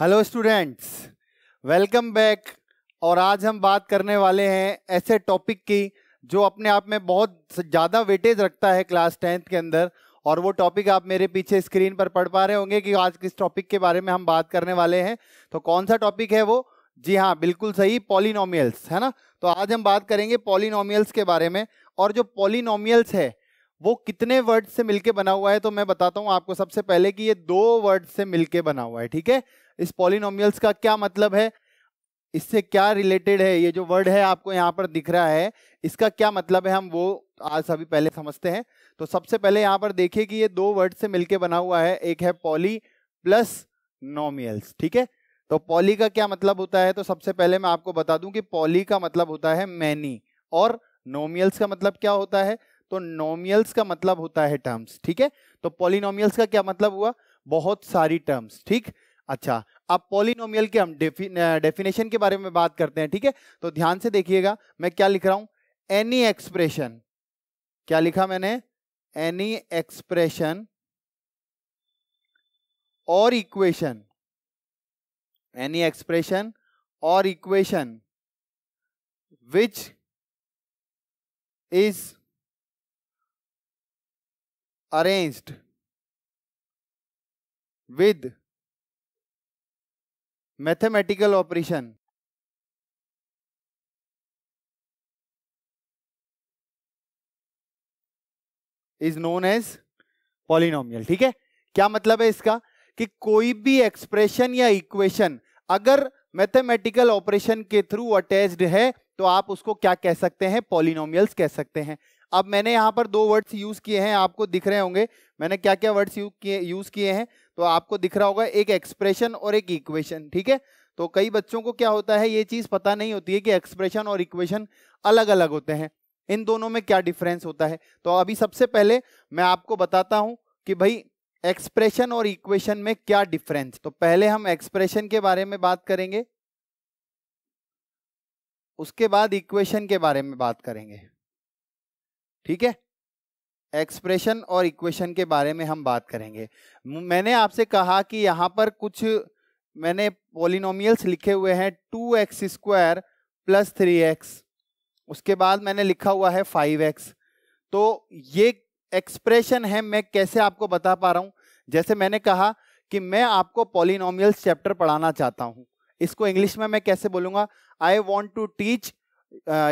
Hello students welcome back और आज हम बात करने वाले हैं ऐसे टॉपिक की जो अपने आप में बहुत ज़्यादा वेटेज रखता है क्लास टेंथ के अंदर और वो टॉपिक आप मेरे पीछे स्क्रीन पर पढ़ पा रहे होंगे कि आज किस टॉपिक के बारे में हम बात करने वाले हैं। तो कौन सा टॉपिक है वो? जी हाँ बिल्कुल सही पॉलिनोमियल्स है ना? तो आज हम बात करेंगे पॉलिनोमियल्स के बारे में और जो पॉलिनोमियल्स है, वो कितने वर्ड से मिलके बना हुआ है? तो मैं बताता हूँ आपको सबसे पहले कि ये दो वर्ड से मिलके बना हुआ है, ठीक है? इस पॉलिनोमियल्स का क्या मतलब है? इससे क्या रिलेटेड है? ये जो वर्ड है आपको यहाँ पर दिख रहा है, इसका क्या मतलब है हम वो आज सभी पहले समझते हैं। तो सबसे पहले यहाँ पर देखिए कि ये दो वर्ड से मिलके बना हुआ है, एक है पॉली प्लस नोमियल्स ठीक है? तो पॉली का क्या मतलब होता है? तो सबसे पहले मैं आपको बता दूँ कि पॉली का मतलब होता है मैनी और नोमियल्स का मतलब क्या होता है? तो नोमियल्स का मतलब होता है टर्म्स ठीक है? तो पॉलिनोमियल्स का क्या मतलब हुआ? बहुत सारी टर्म्स ठीक? अच्छा अब पॉलिनोमियल के हम डेफिनेशन के बारे में बात करते हैं, ठीक है? तो ध्यान से देखिएगा, मैं क्या लिख रहा हूँ? एनी एक्सप्रेशन क्या लिखा मैंने? एनी एक्सप्रेशन और इक्वेशन एनी एक्सप्रेशन और equation which is arranged with mathematical operation is known as polynomial ठीक है? क्या मतलब है इसका? कि कोई भी एक्सप्रेशन या इक्वेशन अगर मैथमेटिकल ऑपरेशन के थ्रू अटैच्ड है तो आप उसको क्या कह सकते हैं? पॉलिनोमियल्स कह सकते हैं। अब मैंने यहाँ पर दो वर्ड्स यूज़ किए हैं, आपको दिख रहे होंगे। मैंने क्या क्या वर्ड्स यूज़ किए हैं? तो आपको दिख रहा होगा एक एक्सप्रेशन और एक इक्वेशन ठीक है? तो कई बच्चों को क्या होता है, ये चीज़ पता नहीं होती है कि एक्सप्रेशन और इक्वेशन अलग अलग होते हैं। इन दोनों में क्या डिफरेंस होता है? तो अभी सबसे पहले मैं आपको बताता हूँ कि भाई एक्सप्रेशन और इक्वेशन में क्या डिफरेंस तो पहले हम एक्सप्रेशन के बारे में बात करेंगे। उसके बाद इक्वेशन के बारे में बात करेंगे। ठीक है? एक्सप्रेशन और इक्वेशन के बारे में हम बात करेंगे। मैंने आपसे कहा कि यहाँ पर कुछ, मैंने पोलिनोमियल्स लिखे हुए हैं two x square plus three x उसके बाद मैंने लिखा हुआ है फाइव एक्स तो ये एक्सप्रेशन है, मैं कैसे आपको बता पा रहा हूँ? जैसे मैंने कहा कि मैं आपको पॉलिनोमियल्स चैप्टर पढ़ाना चाहता हूँ। इसको इंग्लिश में मैं कैसे बोलूँगा? I want to teach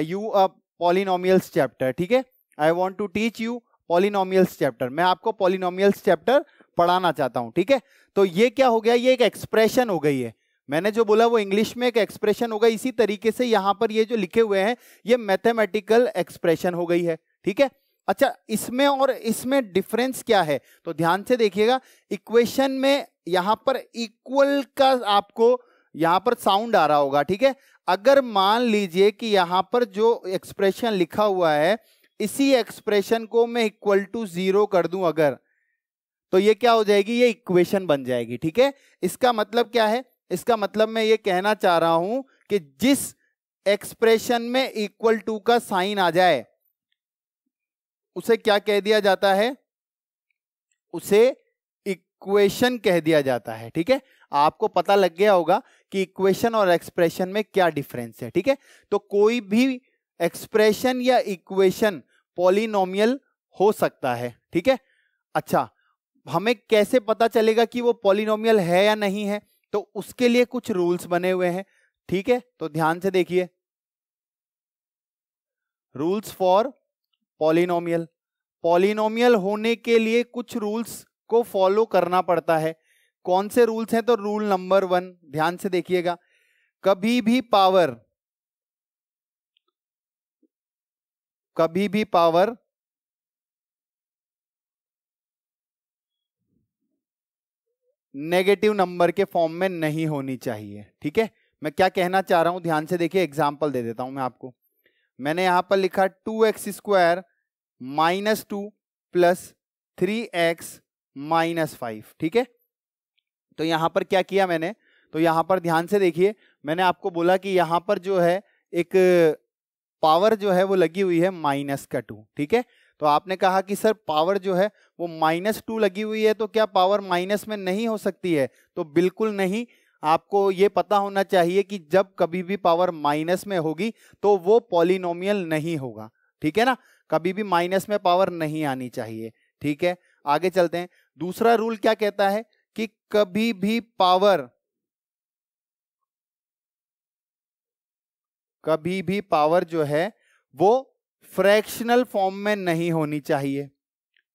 you a polynomials chapter ठीक है? I want to teach you polynomials chapter मैं आपको पॉलिनोमियल्स चैप्टर पढ़ाना चाहता हूँ, ठीक है? तो ये क्या हो गया? ये एक एक्सप्रेशन हो गई है। मैंने जो बोला वो इंग्लिश में एक एक्सप्रेशन होगा। इसी तरीके से यहाँ पर ये जो लिखे हुए हैं, ये मैथमेटिकल एक्सप्रेशन हो गई है, ठीक है? अच्छा इसमें और इसमें डिफरेंस क्या है? तो ध्यान से देखिएगा इक्वेशन में यहाँ पर इक्वल का आपको यहाँ पर साउंड आ रहा होगा, ठीक है? अगर मान लीजिए कि यहाँ पर जो एक्सप्रेशन लिखा हुआ है इसी एक्सप्रेशन को मैं इक्वल टू ज़ीरो कर दूँ अगर तो ये क्या हो जाएगी? ये इक्वेशन बन जाएगी, ठीक है? इसका मतलब क्या है? इसका मतलब मैं ये कहना चाह रहा हूँ कि जिस एक्सप्रेशन में इक्वल टू का साइन आ जाए, उसे क्या कह दिया जाता है? उसे इक्वेशन कह दिया जाता है, ठीक है? आपको पता लग गया होगा कि इक्वेशन और एक्सप्रेशन में क्या डिफरेंस है, ठीक है? तो कोई भी एक्सप्रेशन या इक्वेशन पॉलिनोमियल हो सकता है, ठीक है? अच्छा हमें कैसे पता चलेगा कि वो पॉलिनोमियल है या नहीं है? तो उसके लिए कुछ रूल्स बने हुए हैं, ठीक है? तो ध्यान से देखिए। Rules for polynomial. पॉलिनोमियल होने के लिए कुछ रूल्स को फॉलो करना पड़ता है। कौन से रूल्स हैं? तो रूल नंबर वन, ध्यान से देखिएगा। कभी भी पावर कभी भी पावर नेगेटिव नंबर के फॉर्म में नहीं होनी चाहिए, ठीक है? मैं क्या कहना चाह रहा हूँ, ध्यान से देखिए, एग्ज़ाम्पल दे देता हूँ मैं आपको। मैंने यहाँ पर लिखा two x square minus two plus three x minus five, ठीक है? तो यहाँ पर क्या किया मैंने? तो यहाँ पर ध्यान से देखिए, मैंने आपको बोला कि यहाँ पर जो है एक पावर जो है वो लगी हुई है माइनस का टू, ठीक है? तो आपने कहा कि सर पावर जो है वो माइनस टू लगी हुई है तो क्या पावर माइनस में नहीं हो सकती है? तो बिल्कुल नहीं। आपको ये पता होना चाहिए कि जब कभी भी पावर माइनस में होगी तो वो पॉलिनोमियल नहीं होगा, ठीक है ना? कभी भी माइनस में पावर नहीं आनी चाहिए, ठीक है? आगे चलते हैं। दूसरा रूल क्या कहता है कि कभी भी पावर कभी भी पावर जो है, वो फ्रैक्शनल फॉर्म में नहीं होनी चाहिए।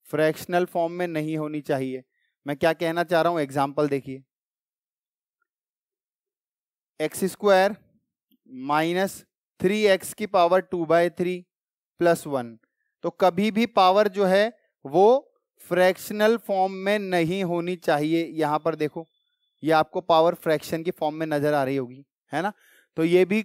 फ्रैक्शनल फॉर्म में नहीं होनी चाहिए। मैं क्या कहना चाह रहा हूँ? एग्ज़ाम्पल देखिए। X square minus three x की power two by three plus one तो कभी भी पावर जो है, वो फ्रैक्शनल फॉर्म में नहीं होनी चाहिए। यहाँ पर देखो, ये आपको पावर फ्रैक्शन की फॉर्म में नज़र आ रही होगी, है ना? तो ये भी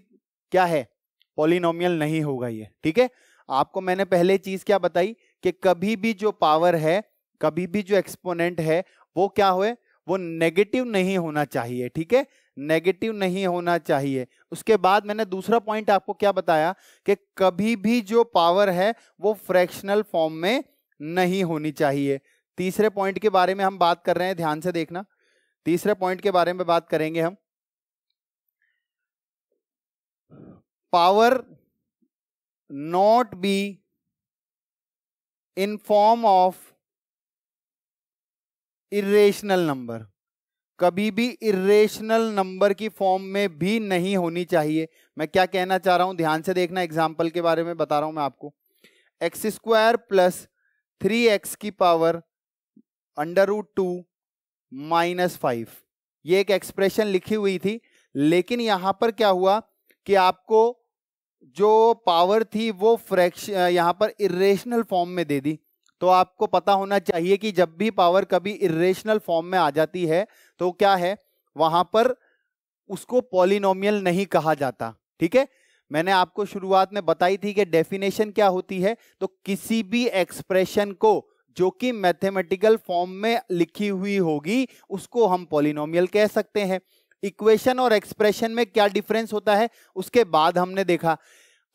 क्या है? पॉलिनोमियल नहीं होगा ये, ठीक है? आपको मैंने पहले चीज़ क्या बताई कि कभी भी जो पावर है, कभी भी जो एक्सपोनेंट है, वो क्या हुए? वो नेगेटिव नहीं होना चाहिए, ठीक है? नेगेटिव नहीं होना चाहिए। उसके बाद मैंने दूसरा पॉइंट आपको क्या बताया कि कभी भी जो पावर है, वो फ्रैक्शनल फॉर्म में नहीं होनी चाहिए। तीसरे पॉइंट के बारे में हम बात कर रहे हैं, ध्यान से देखना। तीसरे पॉइंट के बारे में बात करेंगे हम। Power not be in form of irrational number कभी भी इरेशनल नंबर की फॉर्म में भी नहीं होनी चाहिए। मैं क्या कहना चाह रहा हूँ? ध्यान से देखना एग्ज़ाम्पल के बारे में बता रहा हूँ मैं आपको। X square plus three x की power under root two minus five ये एक एक्सप्रेशन लिखी हुई थी। लेकिन यहाँ पर क्या हुआ कि आपको जो पावर थी वो फ्रैक्शन यहाँ पर इरेशनल फॉर्म में दे दी। तो आपको पता होना चाहिए कि जब भी पावर कभी इरेशनल फॉर्म में आ जाती है तो क्या है? वहाँ पर उसको पॉलिनोमियल नहीं कहा जाता, ठीक है? मैंने आपको शुरुआत में बताई थी कि डेफिनेशन क्या होती है। तो किसी भी एक्सप्रेशन को जो कि मैथमेटिकल फॉर्म में लिखी हुई होगी, उसको हम पॉलिनोमियल कह सकते हैं। इक्वेशन और एक्सप्रेशन में क्या डिफरेंस होता है, उसके बाद हमने देखा।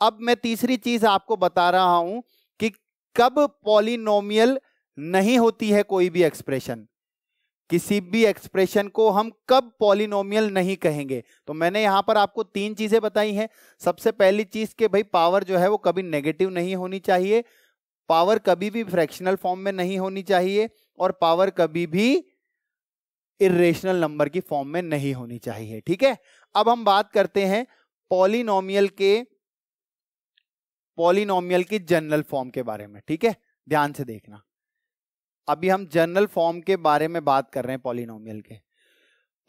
अब मैं तीसरी चीज़ आपको बता रहा हूँ कि कब पॉलिनोमियल नहीं होती है कोई भी एक्सप्रेशन। किसी भी एक्सप्रेशन को हम कब पॉलिनोमियल नहीं कहेंगे। तो मैंने यहाँ पर आपको तीन चीज़ें बताई हैं। सबसे पहली चीज़ के भाई पावर जो है वो कभी नेगेटिव नहीं होनी चाहिए। पावर कभी भी फ्रैक्शनल फॉर्म में नहीं होनी चाहिए और पावर कभी भी इरेशनल नंबर की फॉर्म में नहीं होनी चाहिए, ठीक है? अब हम बात करते हैं पॉलिनोमियल के पॉलिनोमियल की जनरल फॉर्म के बारे में, ठीक है? ध्यान से देखना। अभी हम जनरल फॉर्म के बारे में बात कर रहे हैं पॉलिनोमियल के।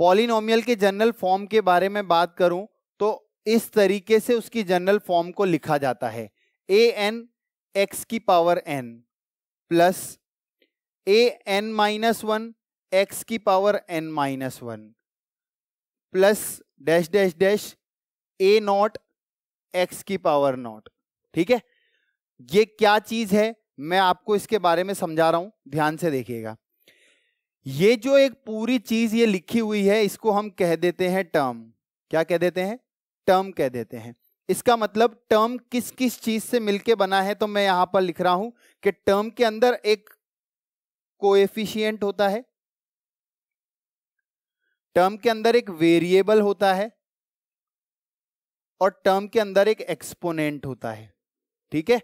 पॉलिनोमियल के जनरल फॉर्म के बारे में बात करूँ तो इस तरीके से उसकी जनरल फॉर्म को लिखा जाता है। ए एन एक्स की power n plus a n minus one x की power n minus one plus dash dash dash a not x की पावर नॉट ठीक है? ये क्या चीज़ है? मैं आपको इसके बारे में समझा रहा हूँ। ध्यान से देखिएगा। ये जो एक पूरी चीज़ ये लिखी हुई है, इसको हम कह देते हैं टर्म क्या कह देते हैं? टर्म कह देते हैं। इसका मतलब टर्म किस किस चीज़ से मिलके बना है? तो मैं यहाँ पर लिख रहा हूँ कि टर्म के अंदर एक कोएफिशिएंट होता है। टर्म के अंदर एक वेरिएबल होता है और टर्म के अंदर एक एक्सपोनेंट होता है, ठीक है?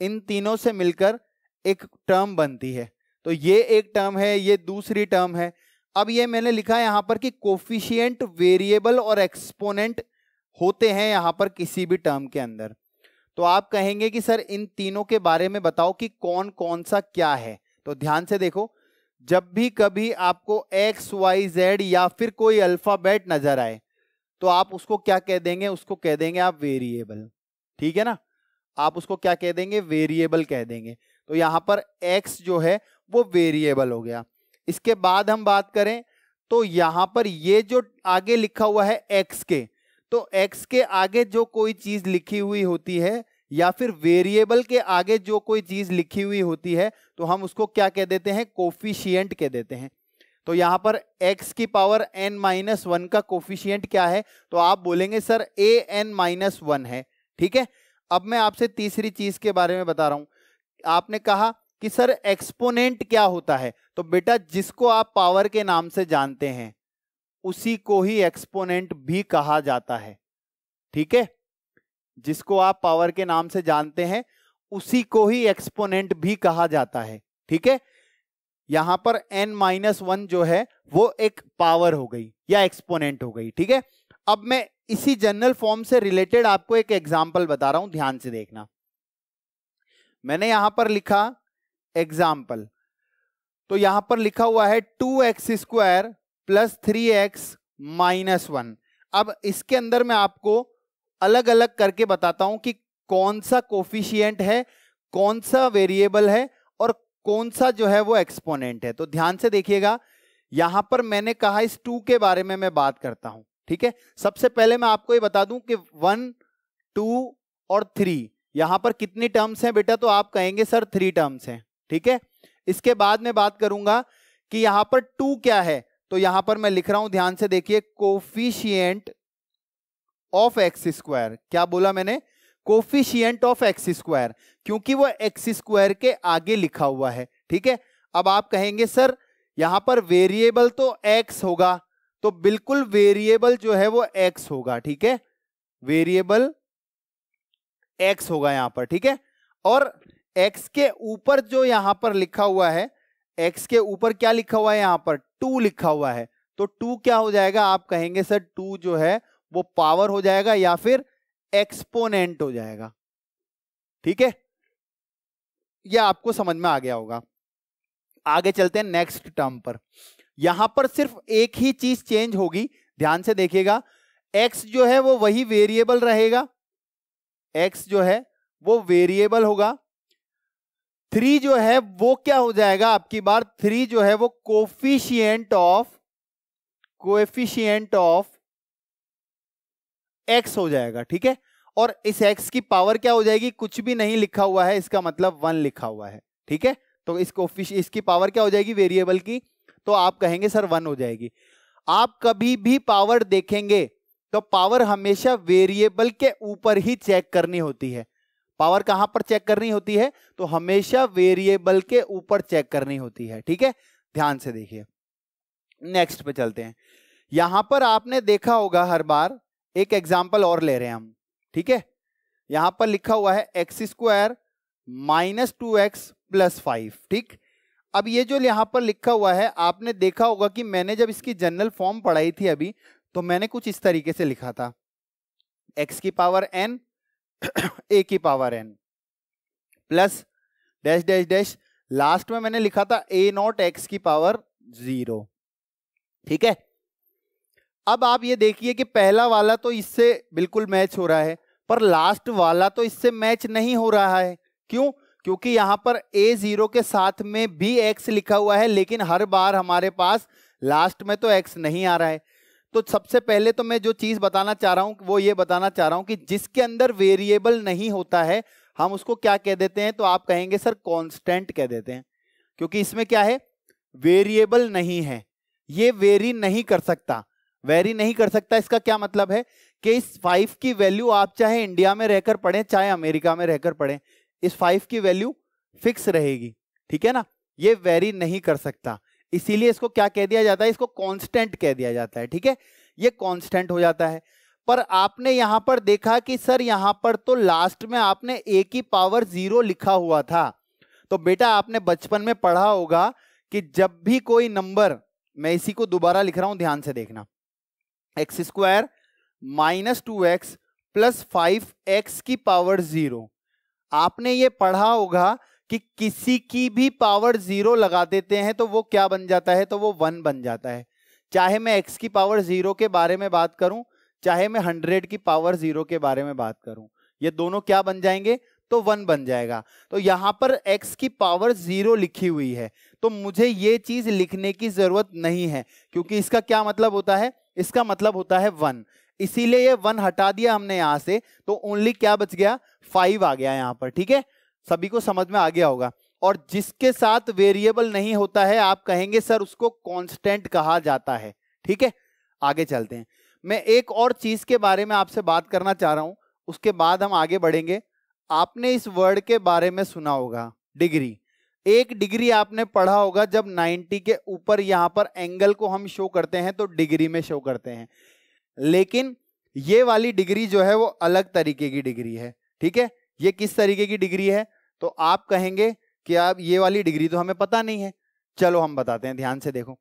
इन तीनों से मिलकर एक टर्म बनती है। तो ये एक टर्म है, ये दूसरी टर्म है। अब ये मैंने लिखा है यहाँ पर कि कोफिशियंट वेरिएबल और एक्सपोनेंट होते हैं यहाँ पर किसी भी टर्म के अंदर। तो आप कहेंगे कि सर इन तीनों के बारे में बताओ कि कौन कौन सा क्या है? तो ध्यान से देखो जब भी कभी आपको एक्स वाई जेड या फिर कोई अल्फ़ाबेट नज़र आए तो आप उसको क्या कह देंगे? उसको कह देंगे आप वेरिएबल ठीक है ना? आप उसको क्या कह देंगे? वेरिएबल कह देंगे। तो यहाँ पर x जो है, वो वेरिएबल हो गया। इसके बाद हम बात करें तो यहाँ पर ये जो आगे लिखा हुआ है x के तो x के आगे जो कोई चीज़ लिखी हुई होती है या फिर वेरिएबल के आगे जो कोई चीज़ लिखी हुई होती है तो हम उसको क्या कह देते हैं? कोफिशियंट कह देते हैं। तो यहाँ पर x की पावर n माइनस वन का कोफिशियंट क्या है? तो आप बोलेंगे, sir a n minus one है। ठीक है? अब मैं आपसे तीसरी चीज़ के बारे में बता रहा हूँ। आपने कहा कि, सर एक्सपोनेंट क्या होता है? तो बेटा, जिसको आप पावर के नाम से जानते हैं, उसी को ही एक्सपोनेंट भी कहा जाता है। ठीक है? जिसको आप पावर के नाम से जानते हैं, उसी को ही एक्सपोनेंट भी कहा जाता है, ठीक है? यहाँ पर n माइनस वन जो है, वो एक पावर हो गई या एक्सपोनेंट हो गई, ठीक है? अब मैं इसी जनरल फॉर्म से रिलेटेड आपको एक एग्ज़ाम्पल बता रहा हूँ, ध्यान से देखना। मैंने यहाँ पर लिखा एग्ज़ाम्पल तो यहाँ पर लिखा हुआ है two x square plus three x minus one अब इसके अंदर मैं आपको अलग अलग करके बताता हूँ कि कौन सा कोफिशियंट है, कौन सा वेरिएबल है और कौन सा जो है वो एक्सपोनेंट है। तो ध्यान से देखिएगा, यहाँ पर मैंने कहा इस टू के बारे में मैं बात करता हूँ, ठीक है? सबसे पहले मैं आपको ये बता दूँ कि वन टू और थ्री यहाँ पर कितनी टर्म्स हैं बेटा? तो आप कहेंगे, सर थ्री टर्म्स हैं ठीक है? इसके बाद में बात करूँगा कि यहाँ पर टू क्या है? तो यहाँ पर मैं लिख रहा हूँ, ध्यान से देखिए कोफिशियंट ऑफ़ एक्स स्क्वायर क्या बोला मैंने? कोफिशियंट ऑफ़ एक्स स्क्वायर क्योंकि वो एक्स स्क्वायर के आगे लिखा हुआ है, ठीक है? अब आप कहेंगे, सर, यहाँ पर वेरिएबल तो एक्स होगा तो बिल्कुल वेरिएबल जो है वो एक्स होगा, ठीक है? वेरिएबल एक्स होगा यहाँ पर, ठीक है? और एक्स के ऊपर जो यहाँ पर लिखा हुआ है एक्स के ऊपर क्या लिखा हुआ है यहाँ पर? टू लिखा हुआ है। तो टू क्या हो जाएगा? आप कहेंगे, सर टू जो है वो पावर हो जाएगा या फिर एक्सपोनेंट हो जाएगा। ठीक है? यह आपको समझ में आ गया होगा। आगे चलते हैं नेक्स्ट टर्म पर। यहाँ पर सिर्फ़ एक ही चीज़ चेंज होगी। ध्यान से देखिएगा। एक्स जो है वो वही वेरिएबल रहेगा। एक्स जो है वो वेरिएबल होगा। थ्री जो है वो क्या हो जाएगा आपकी बार? थ्री जो है वो coefficient of coefficient of x हो जाएगा, ठीक है? और इस एक्स की पावर क्या हो जाएगी? कुछ भी नहीं लिखा हुआ है, इसका मतलब वन लिखा हुआ है, ठीक है? तो इसको इसकी पावर क्या हो जाएगी? वेरिएबल की। तो आप कहेंगे, सर वन हो जाएगी। आप कभी भी पावर देखेंगे तो पावर हमेशा वेरिएबल के ऊपर ही चेक करनी होती है। पावर कहाँ पर चेक करनी होती है? तो हमेशा वेरिएबल के ऊपर चेक करनी होती है, ठीक है? ध्यान से देखिए। नेक्स्ट पे चलते हैं। यहाँ पर आपने देखा होगा हर बार एक एग्ज़ाम्पल और ले रहे हैं हम, ठीक है? यहाँ पर लिखा हुआ है x square minus two x plus five ठीक? अब ये जो यहाँ पर लिखा हुआ है, आपने देखा होगा कि मैंने जब इसकी जनरल फॉर्म पढ़ाई थी अभी तो मैंने कुछ इस तरीके से लिखा था। एक्स की पावर एन ए की power n plus dash dash dash last में मैंने लिखा था ए नॉट एक्स की पावर ज़ीरो ठीक है? अब आप ये देखिए कि पहला वाला तो इससे बिल्कुल मैच हो रहा है, पर लास्ट वाला तो इससे मैच नहीं हो रहा है। क्यों? क्योंकि यहाँ पर ए ज़ीरो के साथ में भी एक्स लिखा हुआ है, लेकिन हर बार हमारे पास लास्ट में तो एक्स नहीं आ रहा है। तो सबसे पहले तो मैं जो चीज़ बताना चाह रहा हूँ, वो ये बताना चाह रहा हूँ कि जिसके अंदर वेरिएबल नहीं होता है, हम उसको क्या कह देते हैं? तो आप कहेंगे, सर कांस्टेंट कह देते हैं। क्योंकि इसमें क्या है? वेरिएबल नहीं है। ये वेरी नहीं कर सकता। वेरी नहीं कर सकता, इसका क्या मतलब है? कि इस फाइव की वैल्यू आप चाहे इंडिया में रहकर पढ़ें, चाहे अमेरिका में रहकर पढ़ें, इस फाइव की वैल्यू फिक्स रहेगी, ठीक है ना? ये वेरी नहीं कर सकता। इसीलिए इसको क्या कह दिया जाता है? इसको कांस्टेंट कह दिया जाता है, ठीक है? ये कांस्टेंट हो जाता है। पर आपने यहाँ पर देखा कि सर, यहाँ पर तो लास्ट में आपने ए की पावर ज़ीरो लिखा हुआ था। तो बेटा, आपने बचपन में पढ़ा होगा कि जब भी कोई नंबर मैं इसी को दोबारा लिख रहा हूँ, ध्यान से देखना। X square minus two x plus five x की पावर ज़ीरो। आपने ये पढ़ा होगा कि किसी की भी पावर ज़ीरो लगा देते हैं तो वो क्या बन जाता है? तो वो वन बन जाता है। चाहे मैं एक्स की पावर ज़ीरो के बारे में बात करूँ, चाहे मैं हंड्रेड की पावर ज़ीरो के बारे में बात करूँ, ये दोनों क्या बन जाएँगे? तो वन बन जाएगा। तो यहाँ पर एक्स की पावर ज़ीरो लिखी हुई है। तो मुझे ये चीज़ लिखने की ज़रूरत नहीं है, क्योंकि इसका क्या मतलब होता है? इसका मतलब होता है वन। इसीलिए ये वन हटा दिया हमने यहाँ से तो ओनली क्या बच गया? फाइव आ गया यहाँ पर, ठीक है? सभी को समझ में आ गया होगा। और जिसके साथ वेरिएबल नहीं होता है, आप कहेंगे, सर, उसको कांस्टेंट कहा जाता है। ठीक है? आगे चलते हैं। मैं एक और चीज़ के बारे में आपसे बात करना चाह रहा हूँ, उसके बाद हम आगे बढ़ेंगे। आपने इस वर्ड के बारे में सुना होगा, डिग्री। एक डिग्री आपने पढ़ा होगा, जब 90 के ऊपर यहाँ पर एंगल को हम शो करते हैं तो डिग्री में शो करते हैं। लेकिन ये वाली डिग्री जो है, वो अलग तरीके की डिग्री है, ठीक है? ये किस तरीके की डिग्री है? तो आप कहेंगे कि आप ये वाली डिग्री तो हमें पता नहीं है। चलो हम बताते हैं, ध्यान से देखो।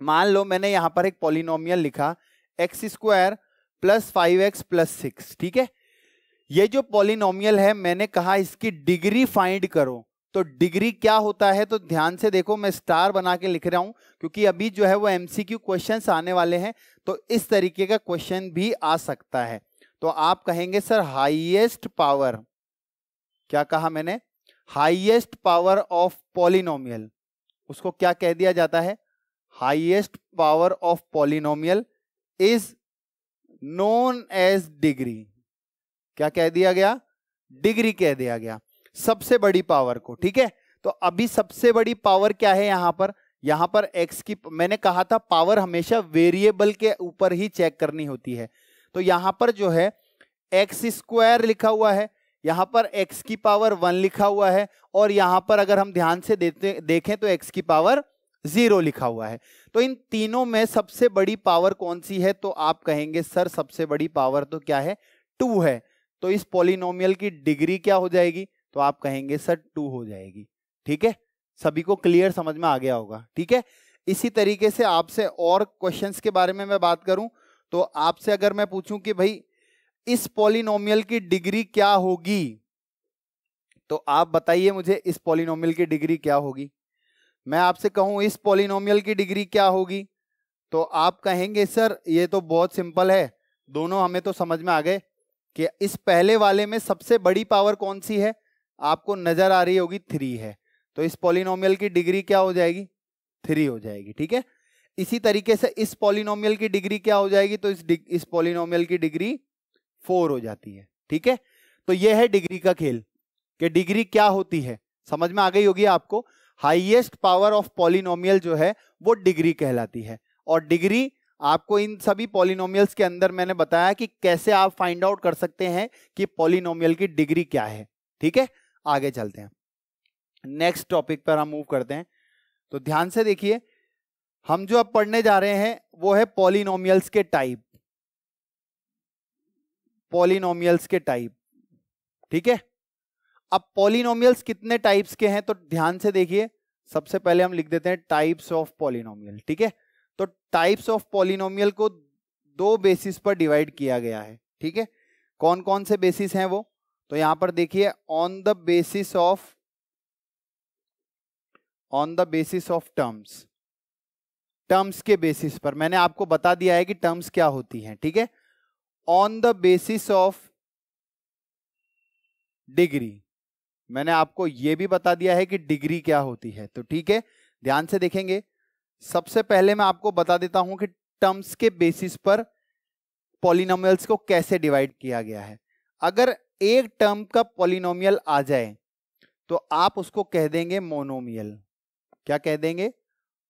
मान लो मैंने यहाँ पर एक पॉलिनोमियल लिखा x square plus five x plus six ठीक है? ये जो पॉलिनोमियल है, मैंने कहा इसकी डिग्री फाइंड करो। तो डिग्री क्या होता है? तो ध्यान से देखो, मैं स्टार बना के लिख रहा हूँ, क्योंकि अभी जो है वो एमसीक्यू क्वेश्चंस आने वाले हैं तो इस तरीके का क्वेश्चन भी आ सकता है। तो आप कहेंगे, सर हाईएस्ट पावर क्या कहा मैंने? हाईएस्ट पावर ऑफ़ पॉलिनोमियल उसको क्या कह दिया जाता है? Highest power of polynomial is known as degree क्या कह दिया गया? डिग्री कह दिया गया। सबसे बड़ी पावर को, ठीक है? तो अभी सबसे बड़ी पावर क्या है यहाँ पर? यहाँ पर x की, मैंने कहा था पावर हमेशा वेरिएबल के ऊपर ही चेक करनी होती है। तो यहाँ पर जो है एक्स स्क्वायर लिखा हुआ है, यहाँ पर x की पावर वन लिखा हुआ है, और यहाँ पर अगर हम ध्यान से देते, देखें तो x की पावर ज़ीरो लिखा हुआ है। तो इन तीनों में सबसे बड़ी पावर कौन सी है? तो आप कहेंगे, सर, सबसे बड़ी पावर तो क्या है? टू है। तो इस पॉलिनोमियल की डिग्री क्या हो जाएगी? तो आप कहेंगे, सर टू हो जाएगी। ठीक है? सभी को क्लियर समझ में आ गया होगा, ठीक है? इसी तरीके से आपसे और क्वेश्चंस के बारे में मैं बात करूँ तो आपसे अगर मैं पूछूँ कि भाई, इस पॉलिनोमियल की डिग्री क्या होगी? तो आप बताइए मुझे, इस पॉलिनोमियल की डिग्री क्या होगी? मैं आपसे कहूँ, इस पॉलिनोमियल की डिग्री क्या होगी? तो आप कहेंगे, सर, ये तो बहुत सिंपल है। दोनों हमें तो समझ में आ गए कि इस पहले वाले में सबसे बड़ी पावर कौन सी है? आपको नज़र आ रही होगी थ्री है। तो इस पॉलिनोमियल की डिग्री क्या हो जाएगी? थ्री हो जाएगी, ठीक है? इसी तरीके से इस पॉलिनोमियल की डिग्री क्या हो जाएगी? तो इस इस पॉलिनोमियल की डिग्री फोर हो जाती है, ठीक है? तो यह है डिग्री का खेल कि डिग्री क्या होती है। समझ में आ गई होगी आपको? हाईएस्ट पावर ऑफ़ पॉलिनोमियल जो है, वो डिग्री कहलाती है। और डिग्री आपको इन सभी पॉलिनोमियल्स के अंदर मैंने बताया कि कैसे आप फाइंड आउट कर सकते हैं कि पॉलिनोमियल की डिग्री क्या है, ठीक है? आगे चलते हैं। नेक्स्ट टॉपिक पर हम मूव करते हैं। तो ध्यान से देखिए, हम जो अब पढ़ने जा रहे हैं, वो है पॉलिनोमियल्स के टाइप पॉलिनोमियल्स के टाइप ठीक है? अब पॉलिनोमियल्स कितने टाइप्स के हैं तो ध्यान से देखिए, सबसे पहले हम लिख देते हैं टाइप्स ऑफ़ पॉलिनोमियल ठीक है? तो टाइप्स ऑफ़ पॉलिनोमियल को दो बेसिस पर डिवाइड किया गया है। ठीक है? कौन कौन से बेसिस हैं वो? तो यहाँ पर देखिए on the basis of on the basis of terms terms के बेसिस पर। मैंने आपको बता दिया है कि टर्म्स क्या होती हैं, ठीक है? On the basis of degree मैंने आपको यह भी बता दिया है कि डिग्री क्या होती है तो ठीक है? ध्यान से देखेंगे। सबसे पहले मैं आपको बता देता हूँ कि टर्म्स के बेसिस पर पॉलिनोमियल्स को कैसे डिवाइड किया गया है। अगर एक टर्म का पॉलिनोमियल आ जाए तो आप उसको कह देंगे मोनोमियल क्या कह देंगे?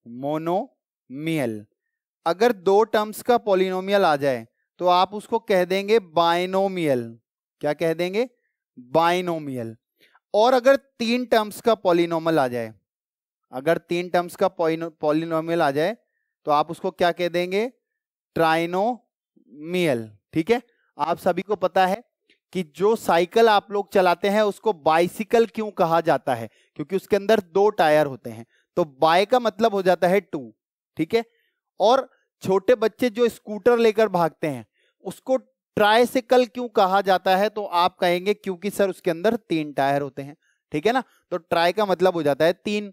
मोनोमियल अगर दो टर्म्स का पॉलिनोमियल आ जाए तो आप उसको कह देंगे बाइनोमियल क्या कह देंगे? बाइनोमियल और अगर तीन टर्म्स का पॉलिनोमल आ जाए, अगर तीन टर्म्स का पॉलिनोमियल आ जाए तो आप उसको क्या कह देंगे? ट्राइनोमियल ठीक है? आप सभी को पता है कि जो साइकिल आप लोग चलाते हैं, उसको बाइसिकल क्यों कहा जाता है? क्योंकि उसके अंदर दो टायर होते हैं। तो बाय का मतलब हो जाता है टू, ठीक है? और छोटे बच्चे जो स्कूटर लेकर भागते हैं, उसको ट्राइसिकल क्यों कहा जाता है? तो आप कहेंगे क्योंकि सर, उसके अंदर तीन टायर होते हैं, ठीक है ना? तो ट्राई का मतलब हो जाता है तीन।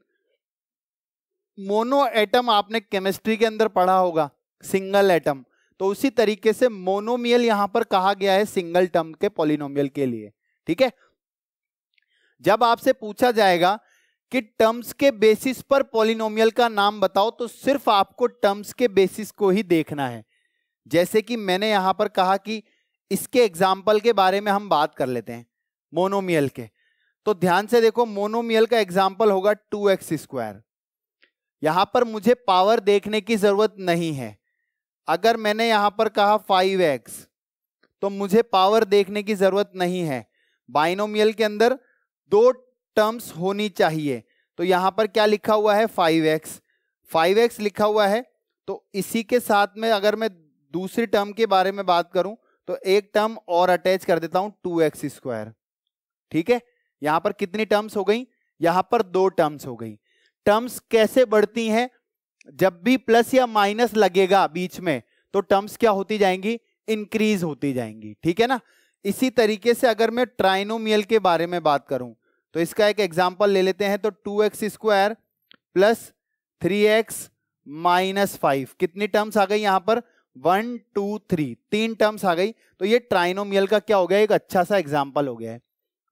मोनो एटम आपने केमिस्ट्री के अंदर पढ़ा होगा सिंगल एटम तो उसी तरीके से मोनोमियल यहाँ पर कहा गया है सिंगल टर्म के पॉलिनोमियल के लिए, ठीक है? जब आपसे पूछा जाएगा कि टर्म्स के बेसिस पर पॉलिनोमियल का नाम बताओ तो सिर्फ़ आपको टर्म्स के बेसिस को ही देखना है। जैसे कि मैंने यहाँ पर कहा कि इसके एग्ज़ाम्पल के बारे में हम बात कर लेते हैं मोनोमियल के। तो ध्यान से देखो मोनोमियल का एग्ज़ाम्पल होगा टू एक्स स्क्वायर यहाँ पर मुझे पावर देखने की ज़रूरत नहीं है। अगर मैंने यहाँ पर कहा फाइव एक्स तो मुझे पावर देखने की ज़रूरत नहीं है। बाइनोमियल के अंदर दो टर्म्स होनी चाहिए। तो यहाँ पर क्या लिखा हुआ है? फाइव एक्स फाइव एक्स लिखा हुआ है तो इसी के साथ में अगर मैं दूसरी टर्म के बारे में बात करूँ तो एक टर्म और अटैच कर देता हूँ टू एक्स स्क्वायर ठीक है? यहाँ पर कितनी टर्म्स हो गई? यहाँ पर दो टर्म्स हो गई। टर्म्स कैसे बढ़ती हैं? जब भी प्लस या माइनस लगेगा बीच में तो टर्म्स क्या होती जाएँगी? इंक्रीज होती जाएँगी, ठीक है ना? इसी तरीके से अगर मैं ट्राइनोमियल के बारे में बात करूँ तो इसका एक एग्जांपल ले लेते हैं तो two x square plus three x minus five कितनी टर्म्स आ गई यहाँ पर? वन टू थ्री तीन टर्म्स आ गई तो ये ट्राइनोमियल का क्या हो गया? एक अच्छा सा एग्ज़ाम्पल हो गया है।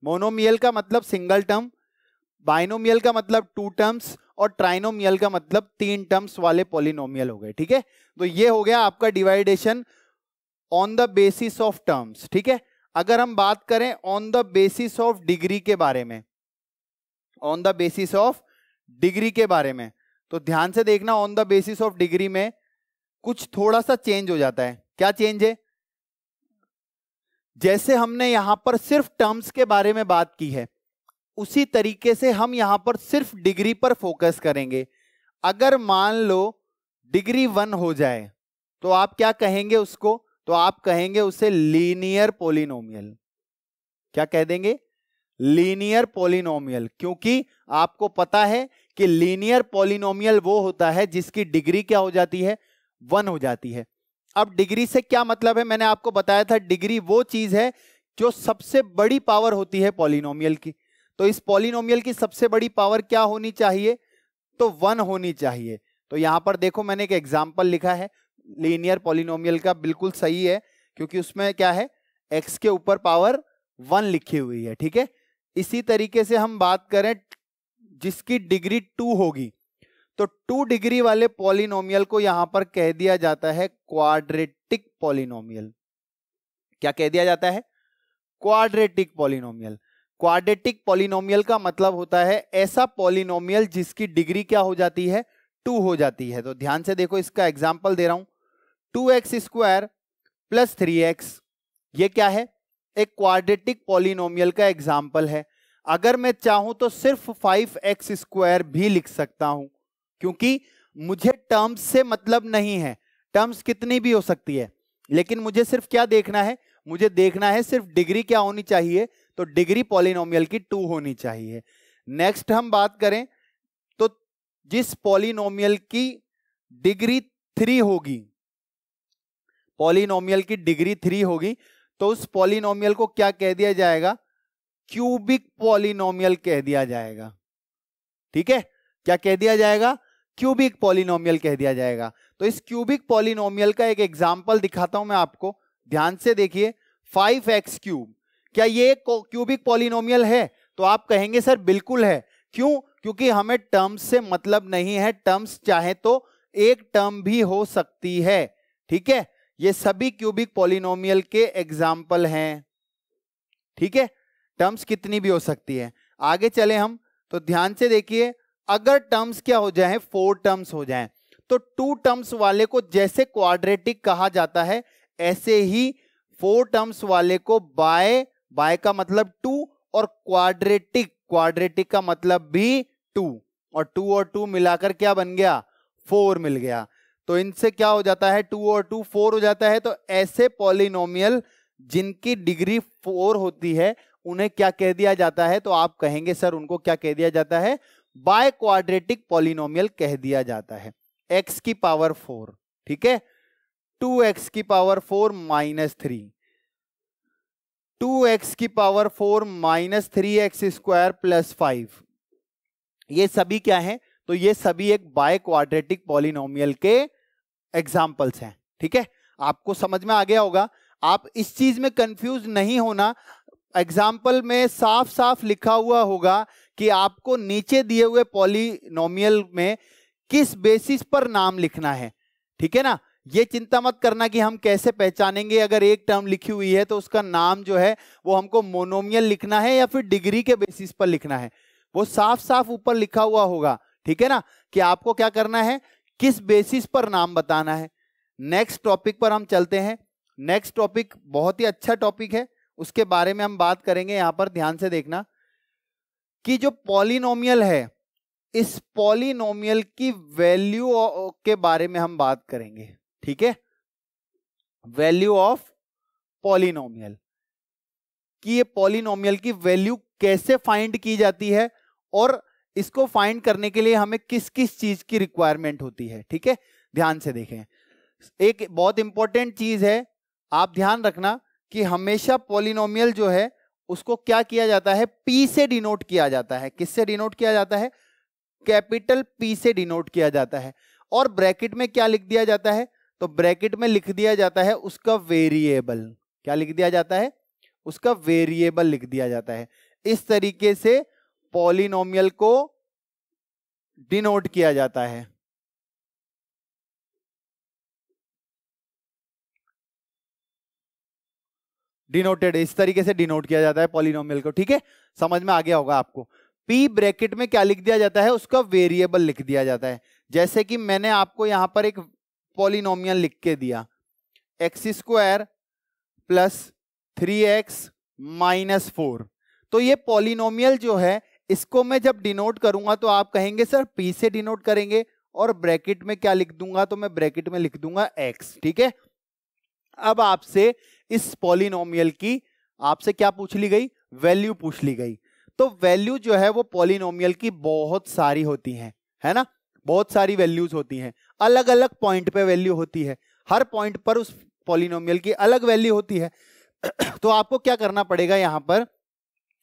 मोनोमियल का मतलब सिंगल टर्म बाइनोमियल का मतलब टू टर्म्स और ट्राइनोमियल का मतलब तीन टर्म्स वाले पॉलिनोमियल हो गए, ठीक है? तो ये हो गया आपका division on the basis of terms ठीक है? अगर हम बात करें on the basis of degree के बारे में on the basis of degree के बारे में तो ध्यान से देखना on the basis of degree में कुछ थोड़ा सा चेंज हो जाता है। क्या चेंज है? जैसे हमने यहाँ पर सिर्फ़ टर्म्स के बारे में बात की है उसी तरीके से हम यहाँ पर सिर्फ़ डिग्री पर फोकस करेंगे। अगर मान लो डिग्री वन हो जाए तो आप क्या कहेंगे उसको? तो आप कहेंगे उसे लीनियर पोलिनोमियल। क्या कह देंगे? लीनियर पोलिनोमियल, क्योंकि आपको पता है कि लीनियर पोलिनोमियल वो होता है जिसकी डिग्री क्या हो जाती है? वन हो जाती है। अब डिग्री से क्या मतलब है? मैंने आपको बताया था, डिग्री वो चीज़ है जो सबसे बड़ी पावर होती है पोलिनोमियल की। तो इस पॉलिनोमियल की सबसे बड़ी पावर क्या होनी चाहिए? तो वन होनी चाहिए। तो यहाँ पर देखो मैंने एक एग्ज़ाम्पल लिखा है। लीनियर पॉलिनोमियल का बिल्कुल सही है, क्योंकि उसमें क्या है? एक्स के ऊपर पावर वन लिखी हुई है, ठीक है? इसी तरीके से हम बात करें जिसकी डिग्री टू होगी। तो टू डिग्री वाले पॉलिनोमियल को यहाँ पर कह दिया जाता है क्वाड्रेटिक पॉलिनोमियल क्या कह दिया जाता है? क्वाड्रेटिक पॉलिनोमियल क्वाड्रेटिक पॉलिनोमियल का मतलब होता है ऐसा पॉलिनोमियल जिसकी डिग्री क्या हो जाती है? टू हो जाती है। तो ध्यान से देखो, इसका एग्ज़ाम्पल दे रहा हूँ। Two x square plus three x, ये क्या है? एक क्वाड्रेटिक पॉलिनोमियल का एग्ज़ाम्पल है। अगर मैं चाहूँ तो सिर्फ़ फाइव एक्स स्क्वायर भी लिख सकता हूँ, क्योंकि मुझे टर्म्स से मतलब नहीं है। टर्म्स कितनी भी हो सकती है, लेकिन मुझे सिर्फ़ क्या देखना है? मुझे देखना है सिर्फ़ डिग्री क्या होनी चाहिए तो डिग्री पॉलिनोमियल की टू होनी चाहिए। नेक्स्ट हम बात करें तो जिस पॉलिनोमियल की डिग्री थ्री होगी, पॉलिनोमियल की डिग्री थ्री होगी तो उस पॉलिनोमियल को क्या कह दिया जाएगा? क्यूबिक पॉलिनोमियल कह दिया जाएगा। ठीक है? क्या कह दिया जाएगा? क्यूबिक पॉलिनोमियल कह दिया जाएगा। तो इस क्यूबिक पॉलिनोमियल का एक एग्ज़ाम्पल दिखाता हूँ मैं आपको। ध्यान से देखिए, फाइव एक्स क्यूब क्या ये क्यूबिक पॉलिनोमियल है? तो आप कहेंगे, सर, बिल्कुल है। क्यों? क्योंकि हमें टर्म्स से मतलब नहीं है। टर्म्स चाहे तो एक टर्म भी हो सकती है। ठीक है? ये सभी क्यूबिक पॉलिनोमियल के एग्ज़ाम्पल हैं। ठीक है? टर्म्स कितनी भी हो सकती है। आगे चले हम तो ध्यान से देखिए, अगर टर्म्स क्या हो जाए फोर टर्म्स हो जाए तो टू टर्म्स वाले को जैसे क्वाड्रेटिक कहा जाता है, ऐसे ही फोर टर्म्स वाले को बाय बाय का मतलब टू और क्वाड्रेटिक क्वाड्रेटिक का मतलब भी टू और टू और टू मिलाकर क्या बन गया? फोर मिल गया. तो इनसे क्या हो जाता है? टू और टू फोर हो जाता है. तो ऐसे पॉलिनोमियल जिनकी डिग्री फोर होती है, उन्हें क्या कह दिया जाता है? तो आप कहेंगे, सर, उनको क्या कह दिया जाता है? बाय क्वाड्रेटिक पॉलिनोमियल कह दिया जाता है. एक्स की पावर फोर ठीक है? टू एक्स की power four minus three two x की power four minus three x square plus five. ये सभी क्या है? तो ये सभी एक बाय क्वाड्रेटिक पॉलिनोमियल के एग्जाम्पल्स हैं, ठीक है? आपको समझ में आ गया होगा। आप इस चीज़ में कंफ्यूज नहीं होना। एग्ज़ाम्पल में साफ़ साफ़ लिखा हुआ होगा कि आपको नीचे दिए हुए पॉलिनोमियल में किस बेसिस पर नाम लिखना है, ठीक है ना? ये चिंता मत करना कि हम कैसे पहचानेंगे, अगर एक टर्म लिखी हुई है तो उसका नाम जो है, वो हमको मोनोमियल लिखना है या फिर डिग्री के बेसिस पर लिखना है। वो साफ़ साफ़ ऊपर लिखा हुआ होगा, ठीक है ना? कि आपको क्या करना है? किस बेसिस पर नाम बताना है? नेक्स्ट टॉपिक पर हम चलते हैं। नेक्स्ट टॉपिक बहुत ही अच्छा टॉपिक है। उसके बारे में हम बात करेंगे यहाँ पर, ध्यान से देखना। कि जो पॉलिनोमियल है, इस पॉलिनोमियल की वैल्यू के बारे में हम बात करेंगे। ठीक है? वैल्यू ऑफ़ पॉलिनोमियल कि ये पॉलिनोमियल की वैल्यू कैसे फाइंड की जाती है और इसको फाइंड करने के लिए हमें किस किस चीज़ की रिक्वायरमेंट होती है, ठीक है? ध्यान से देखें। एक बहुत इंपॉर्टेंट चीज़ है, आप ध्यान रखना कि हमेशा पॉलिनोमियल जो है, उसको क्या किया जाता है? पी से डिनोट किया जाता है। किससे डिनोट किया जाता है? कैपिटल पी से डिनोट किया जाता है। और ब्रैकेट में क्या लिख दिया जाता है? तो ब्रैकेट में लिख दिया जाता है उसका वेरिएबल। क्या लिख दिया जाता है? उसका वेरिएबल लिख दिया जाता है। इस तरीके से पॉलिनोमियल को डिनोट किया जाता है। डिनोटेड, इस तरीके से डिनोट किया जाता है पॉलिनोमियल को, ठीक है? समझ में आ गया होगा आपको। पी ब्रैकेट में क्या लिख दिया जाता है? उसका वेरिएबल लिख दिया जाता है। जैसे कि मैंने आपको यहाँ पर एक पॉलिनोमियल लिख के दिया। X square plus three x minus four तो ये पॉलिनोमियल जो है, इसको मैं जब डिनोट करूँगा तो आप कहेंगे, सर पी से डिनोट करेंगे और ब्रैकेट में क्या लिख दूँगा? तो मैं ब्रैकेट में लिख दूँगा एक्स ठीक है? अब आपसे इस पॉलिनोमियल की आपसे क्या पूछ ली गई? वैल्यू पूछ ली गई। तो वैल्यू जो है वो पॉलिनोमियल की बहुत सारी होती हैं, है ना? बहुत सारी वैल्यूज़ होती हैं। अलग अलग पॉइंट पे वैल्यू होती है। हर पॉइंट पर उस पॉलिनोमियल की अलग वैल्यू होती है। तो आपको क्या करना पड़ेगा यहाँ पर?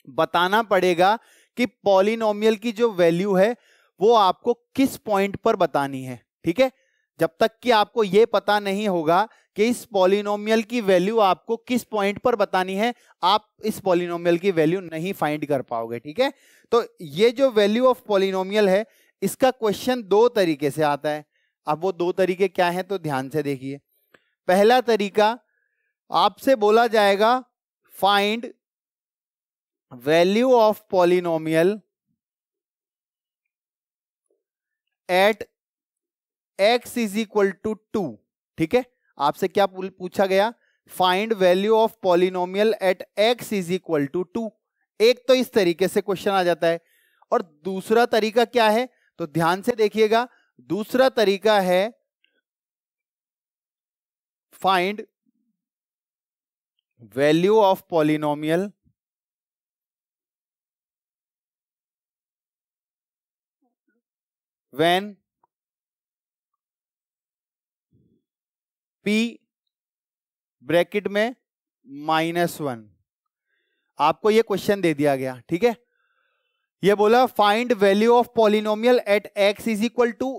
बताना पड़ेगा कि पॉलिनोमियल की जो वैल्यू है, वो आपको किस पॉइंट पर बतानी है, ठीक है? जब तक कि आपको यह पता नहीं होगा कि इस पॉलिनोमियल की वैल्यू आपको किस पॉइंट पर बतानी है, आप इस पॉलिनोमियल की वैल्यू नहीं फाइंड कर पाओगे, ठीक है? तो ये जो वैल्यू ऑफ़ पॉलिनोमियल है, इसका क्वेश्चन दो तरीके से आता है। अब वो दो तरीके क्या हैं तो ध्यान से देखिए। पहला तरीका आपसे बोला जाएगा find value of polynomial at x is equal to two ठीक है? आपसे क्या पूछा गया find value of polynomial at x is equal to two एक तो इस तरीके से क्वेश्चन आ जाता है। और दूसरा तरीका क्या है? तो ध्यान से देखिएगा दूसरा तरीका है find value of polynomial when P bracket में माइनस वन आपको ये क्वेश्चन दे दिया गया, ठीक है? ये बोला find value of polynomial at x is equal to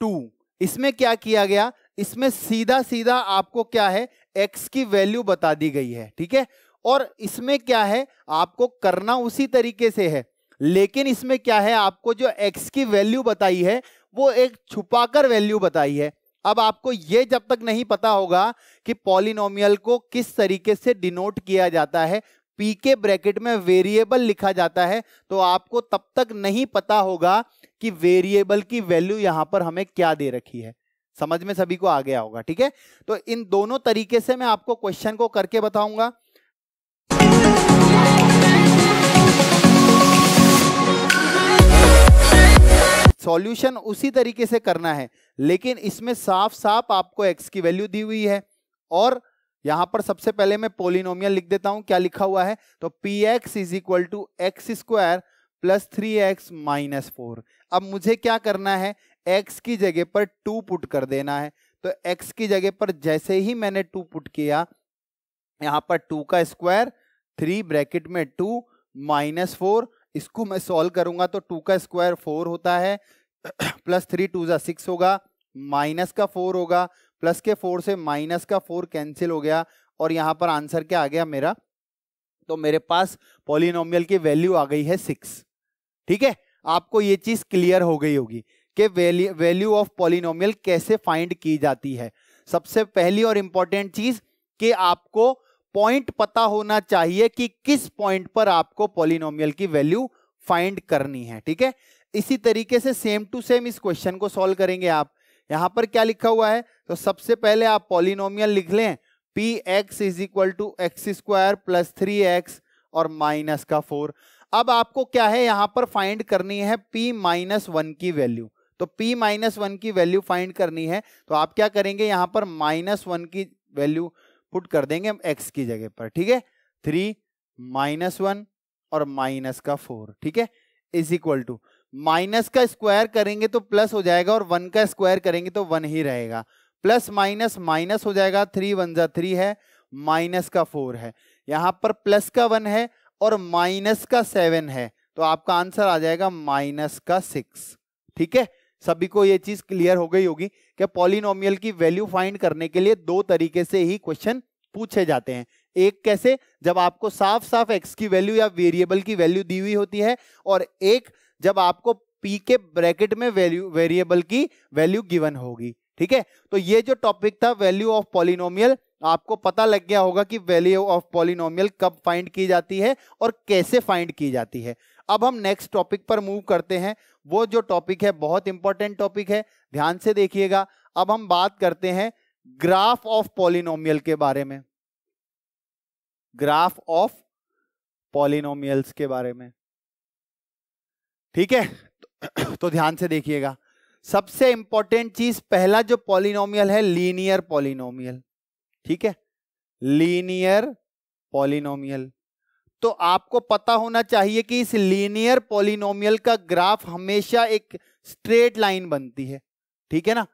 two. इसमें क्या किया गया? इसमें सीधा सीधा आपको क्या है? एक्स की वैल्यू बता दी गई है, ठीक है? और इसमें क्या है? आपको करना उसी तरीके से है। लेकिन इसमें क्या है? आपको जो एक्स की वैल्यू बताई है, वो एक छुपाकर वैल्यू बताई है। अब आपको ये जब तक नहीं पता होगा कि पॉलिनोमियल को किस तरीके से डिनोट किया जाता है पी के ब्रैकेट में वेरिएबल लिखा जाता है तो आपको तब तक नहीं पता होगा कि वेरिएबल की वैल्यू यहाँ पर हमें क्या दे रखी है। समझ में सभी को आ गया होगा, ठीक है? तो इन दोनों तरीके से मैं आपको क्वेश्चन को करके बताऊँगा। सॉल्यूशन उसी तरीके से करना है, लेकिन इसमें साफ़ साफ़ आपको एक्स की वैल्यू दी हुई है और यहाँ पर सबसे पहले मैं पोलिनोमियल लिख देता हूँ। क्या लिखा हुआ है? तो p x is equal to x square plus three x minus four अब मुझे क्या करना है? एक्स की जगह पर टू पुट कर देना है। तो एक्स की जगह पर जैसे ही मैंने टू पुट किया, यहाँ पर टू का स्क्वायर थ्री ब्रैकेट में टू माइनस फोर इसको मैं सॉल्व करूँगा तो टू का स्क्वायर फोर होता है। प्लस थ्री टू ज़ा सिक्स होगा माइनस का फोर होगा। प्लस के फोर से माइनस का फोर कैंसिल हो गया और यहाँ पर आंसर क्या आ गया मेरा? तो मेरे पास पॉलिनोमियल की वैल्यू आ गई है सिक्स। ठीक है? आपको ये चीज़ क्लियर हो गई होगी कि वैल्यू ऑफ़ पॉलिनोमियल कैसे फाइंड की जाती है। सबसे पहली और इंपॉर्टेंट चीज़ कि आपको पॉइंट पता होना चाहिए कि किस पॉइंट पर आपको पॉलिनोमियल की वैल्यू फाइंड करनी है। ठीक है? इसी तरीके से सेम टू सेम इस क्वेश्चन को सॉल्व करेंगे आप। यहाँ पर क्या लिखा हुआ है? तो सबसे पहले आप पॉलिनोमियल लिख लें p x is equal to x square plus three x और माइनस का फोर अब आपको क्या है, यहाँ पर फाइंड करनी है p माइनस वन की वैल्यू तो p माइनस वन की वैल्यू फाइंड करनी है तो आप क्या करेंगे, यहाँ पर माइनस वन की वैल्यू पुट कर देंगे x की जगह पर, ठीक है? थ्री माइनस वन और माइनस का फोर ठीक है? इज़ इक्वल टू माइनस का स्क्वायर करेंगे तो प्लस हो जाएगा और वन का स्क्वायर करेंगे तो वन ही रहेगा. प्लस माइनस माइनस हो जाएगा, थ्री वन जा थ्री है, माइनस का फोर है। यहाँ पर प्लस का वन है और माइनस का सेवन है तो आपका आंसर आ जाएगा माइनस का सिक्स। ठीक है? सभी को ये चीज़ क्लियर हो गई होगी कि पॉलिनोमियल की वैल्यू फाइंड करने के लिए दो तरीके से ही क्वेश्चन पूछे जाते हैं। एक कैसे? जब आपको साफ़ साफ़ एक्स की वैल्यू या वेरिएबल की वैल्यू दी हुई होती है और एक जब आपको पी के ब्रैकेट में वैल्यू, वेरिएबल की वैल्यू गिवन होगी। ठीक है? तो ये जो टॉपिक था वैल्यू ऑफ़ पॉलिनोमियल आपको पता लग गया होगा कि वैल्यू ऑफ़ पॉलिनोमियल कब फाइंड की जाती है और कैसे फाइंड की जाती है। अब हम नेक्स्ट टॉपिक पर मूव करते हैं। वो जो टॉपिक है, बहुत इंपॉर्टेंट टॉपिक है। ध्यान से देखिएगा। अब हम बात करते हैं ग्राफ ऑफ़ पॉलिनोमियल के बारे में। ग्राफ ऑफ़ पॉलिनोमियल्स के बारे में। ठीक है? तो ध्यान से देखिएगा। सबसे इंपॉर्टेंट चीज़ पहला जो पॉलिनोमियल है लीनियर पॉलिनोमियल ठीक है? लीनियर पॉलिनोमियल तो आपको पता होना चाहिए कि इस लीनियर पॉलिनोमियल का ग्राफ हमेशा एक स्ट्रेट लाइन बनती है। ठीक है ना?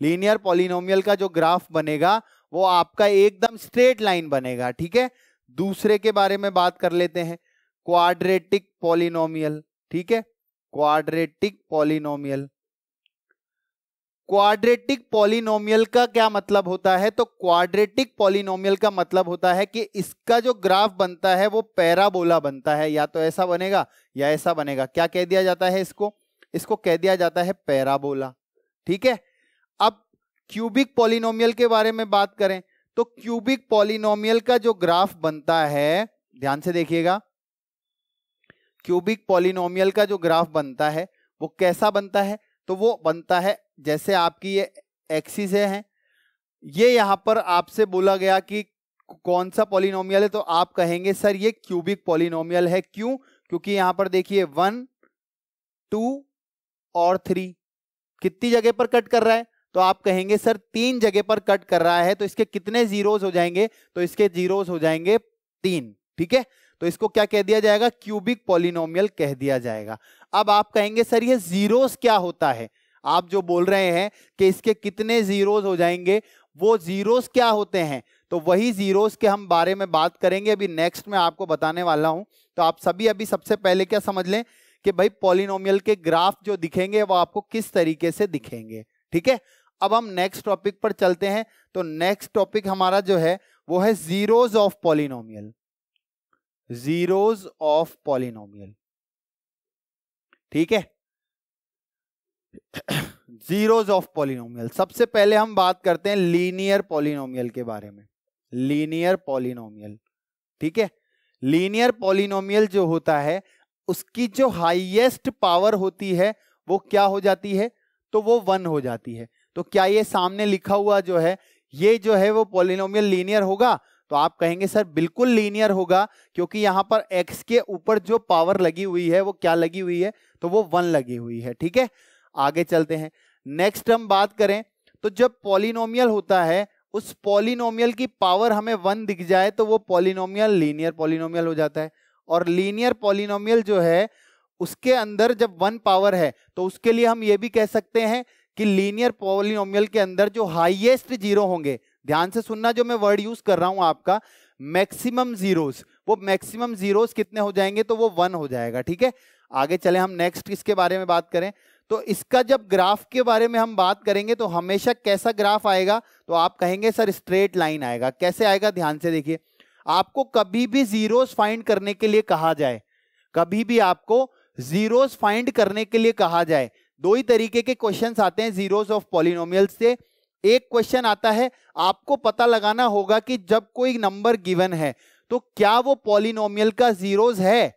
लीनियर पॉलिनोमियल का जो ग्राफ बनेगा, वो आपका एकदम स्ट्रेट लाइन बनेगा। ठीक है? दूसरे के बारे में बात कर लेते हैं। क्वाड्रेटिक पॉलिनोमियल ठीक है? क्वाड्रेटिक पॉलिनोमियल क्वाड्रेटिक पॉलिनोमियल का क्या मतलब होता है? तो क्वाड्रेटिक पॉलिनोमियल का मतलब होता है कि इसका जो ग्राफ बनता है, वो पैराबोला बनता है। या तो ऐसा बनेगा या ऐसा बनेगा। क्या कह दिया जाता है इसको? इसको कह दिया जाता है पैराबोला ठीक है? अब क्यूबिक पॉलिनोमियल के बारे में बात करें तो क्यूबिक पॉलिनोमियल का जो ग्राफ बनता है, ध्यान से देखिएगा। क्यूबिक पॉलिनोमियल का जो ग्राफ बनता है, वो कैसा बनता है? तो वो बनता है जैसे आपकी ये एक्सिस है, ये यहाँ पर आपसे बोला गया कि कौन सा पॉलिनोमियल है तो आप कहेंगे, सर, ये क्यूबिक पॉलिनोमियल है। क्यों? क्योंकि यहाँ पर देखिए, वन, टू और थ्री। कितनी जगह पर कट कर रहा है? तो आप कहेंगे, सर, तीन जगह पर कट कर रहा है। तो इसके कितने जीरोस हो जाएँगे? तो इसके जीरोस हो जाएँगे तीन, ठीक है? तो इसको क्या कह दिया जाएगा? क्यूबिक पॉलिनोमियल कह दिया जाएगा। अब आप कहेंगे, सर, ये जीरोस क्या होता है? आप जो बोल रहे हैं कि इसके कितने जीरोज हो जाएँगे, वो जीरोस क्या होते हैं? तो वही जीरोस के हम बारे में बात करेंगे। अभी नेक्स्ट में आपको बताने वाला हूँ। तो आप सभी अभी सबसे पहले क्या समझ लें कि भाई पॉलिनोमियल के ग्राफ जो दिखेंगे, वो आपको किस तरीके से दिखेंगे। ठीक है? अब हम नेक्स्ट टॉपिक पर चलते हैं। तो नेक्स्ट टॉपिक हमारा जो है, वो है zeros of polynomial zeros of polynomial ठीक है? जीरोज ऑफ़ पॉलिनोमियल सबसे पहले हम बात करते हैं लीनियर पॉलिनोमियल के बारे में। लीनियर पॉलिनोमियल ठीक है? लीनियर पॉलिनोमियल जो होता है, उसकी जो हाईएस्ट पावर होती है, वो क्या हो जाती है? तो वो वन हो जाती है। तो क्या ये सामने लिखा हुआ जो है, ये जो है वो पॉलिनोमियल लीनियर होगा? तो आप कहेंगे, सर, बिल्कुल लीनियर होगा, क्योंकि यहाँ पर एक्स के ऊपर जो पावर लगी हुई है, वो क्या लगी हुई है? तो वो वन लगी हुई है। ठीक है? आगे चलते हैं। नेक्स्ट हम बात करें तो जब पॉलिनोमियल होता है, उस पॉलिनोमियल की पावर हमें वन दिख जाए तो वो पॉलिनोमियल लीनियर पॉलिनोमियल हो जाता है। और लीनियर पॉलिनोमियल जो है, उसके अंदर जब वन पावर है तो उसके लिए हम ये भी कह सकते हैं कि लीनियर पॉलिनोमियल के अंदर जो हाईएस्ट ज़ीरो होंगे, ध्यान से सुनना जो मैं वर्ड यूज़ कर रहा हूँ आपका मैक्सिमम जीरोस वो मैक्सिमम जीरोस कितने हो जाएँगे तो वो वन हो जाएगा, ठीक है? आगे चले हम नेक्स्ट इसके बारे में बात करें। तो इसका जब ग्राफ के बारे में हम बात करेंगे तो हमेशा कैसा ग्राफ आएगा? तो आप कहेंगे, सर, स्ट्रेट लाइन आएगा। कैसे आएगा? ध्यान से देखिए। आपको कभी भी जीरोस फाइंड करने के लिए कहा जाए, कभी भी आपको जीरोस फाइंड करने के लिए कहा जाए, दो ही तरीके के क्वेश्चंस आते हैं जीरोस ऑफ़ पॉलिनोमियल से। एक क्वेश्चन आता है, आपको पता लगाना होगा कि जब कोई नंबर गिवन है तो क्या वो पॉलिनोमियल का जीरोस है?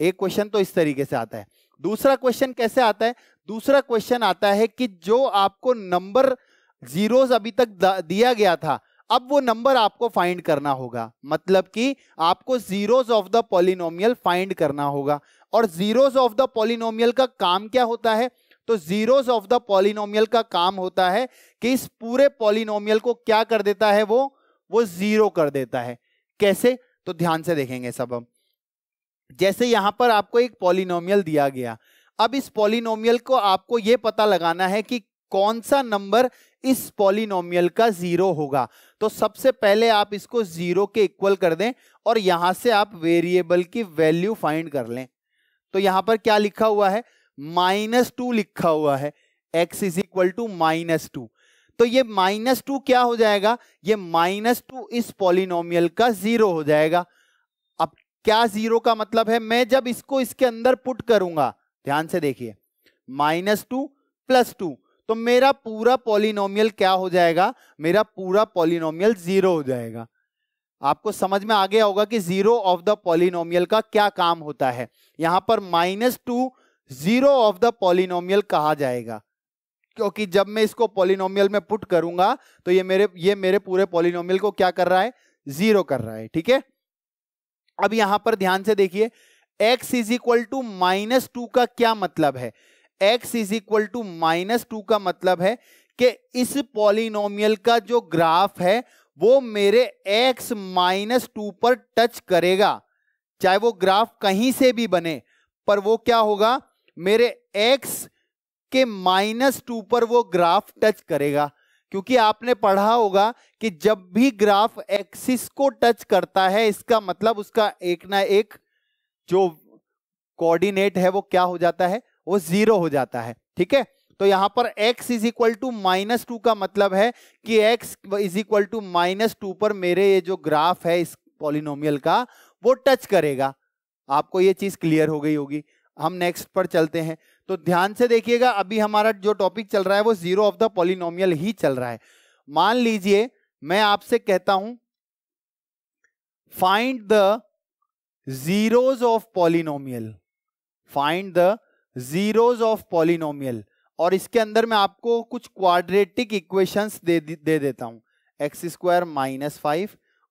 एक क्वेश्चन तो इस तरीके से आता है। दूसरा क्वेश्चन कैसे आता है? दूसरा क्वेश्चन आता है कि जो आपको नंबर जीरोस अभी तक दिया गया था, अब वो नंबर आपको फाइंड करना होगा। मतलब कि आपको zeros of the polynomial find करना होगा। और जीरोस ऑफ़ द पॉलिनोमियल का काम क्या होता है? तो जीरोस ऑफ़ द पॉलिनोमियल का काम होता है कि इस पूरे पॉलिनोमियल को क्या कर देता है वो? वो ज़ीरो कर देता है। कैसे? तो ध्यान से देखेंगे सब हम। जैसे यहाँ पर आपको एक पॉलिनोमियल दिया गया अब इस पॉलिनोमियल को आपको यह पता लगाना है कि कौन सा नंबर इस पॉलिनोमियल का ज़ीरो होगा। तो सबसे पहले आप इसको ज़ीरो के इक्वल कर दें और यहाँ से आप वेरिएबल की वैल्यू फाइंड कर लें। तो यहाँ पर क्या लिखा हुआ है? माइनस टू लिखा हुआ है। X is equal to minus two तो ये माइनस टू क्या हो जाएगा? ये माइनस टू इस पॉलिनोमियल का ज़ीरो हो जाएगा। अब क्या ज़ीरो का मतलब है? मैं जब इसको इसके अंदर पुट करूँगा ध्यान से देखिए, माइनस टू प्लस टू तो मेरा पूरा पॉलिनोमियल क्या हो जाएगा? मेरा पूरा पॉलिनोमियल ज़ीरो हो जाएगा। आपको समझ में आ गया होगा कि ज़ीरो ऑफ़ द पॉलिनोमियल का क्या काम होता है। यहाँ पर minus two zero of the polynomial कहा जाएगा, क्योंकि जब मैं इसको पॉलिनोमियल में पुट करूँगा तो ये मेरे ये मेरे पूरे पॉलिनोमियल को क्या कर रहा है? ज़ीरो कर रहा है, ठीक है? अब यहाँ पर ध्यान से देखिए x is equal to minus two का क्या मतलब है? X is equal to minus two का मतलब है कि इस पॉलिनोमियल का जो ग्राफ है, वो मेरे x माइनस टू पर टच करेगा। चाहे वो ग्राफ कहीं से भी बने, पर वो क्या होगा? मेरे x के माइनस टू पर वो ग्राफ टच करेगा। क्योंकि आपने पढ़ा होगा कि जब भी ग्राफ एक्सिस को टच करता है, इसका मतलब उसका एक ना एक जो कोऑर्डिनेट है वो क्या हो जाता है? वो ज़ीरो हो जाता है, ठीक है? तो यहाँ पर x is equal to minus two का मतलब है कि x is equal to minus two पर मेरे ये जो ग्राफ है इस पॉलिनोमियल का, वो टच करेगा। आपको ये चीज़ क्लियर हो गई होगी। हम नेक्स्ट पर चलते हैं। तो ध्यान से देखिएगा, अभी हमारा जो टॉपिक चल रहा है वो ज़ीरो ऑफ़ द पॉलिनोमियल ही चल रहा है। मान लीजिए, मैं आपसे कहता हूँ find the zeros of polynomial find the zeros of polynomial और इसके अंदर मैं आपको कुछ क्वाड्रेटिक इक्वेशंस दे दे देता हूँ। एक्स स्क्वायर माइनस फाइव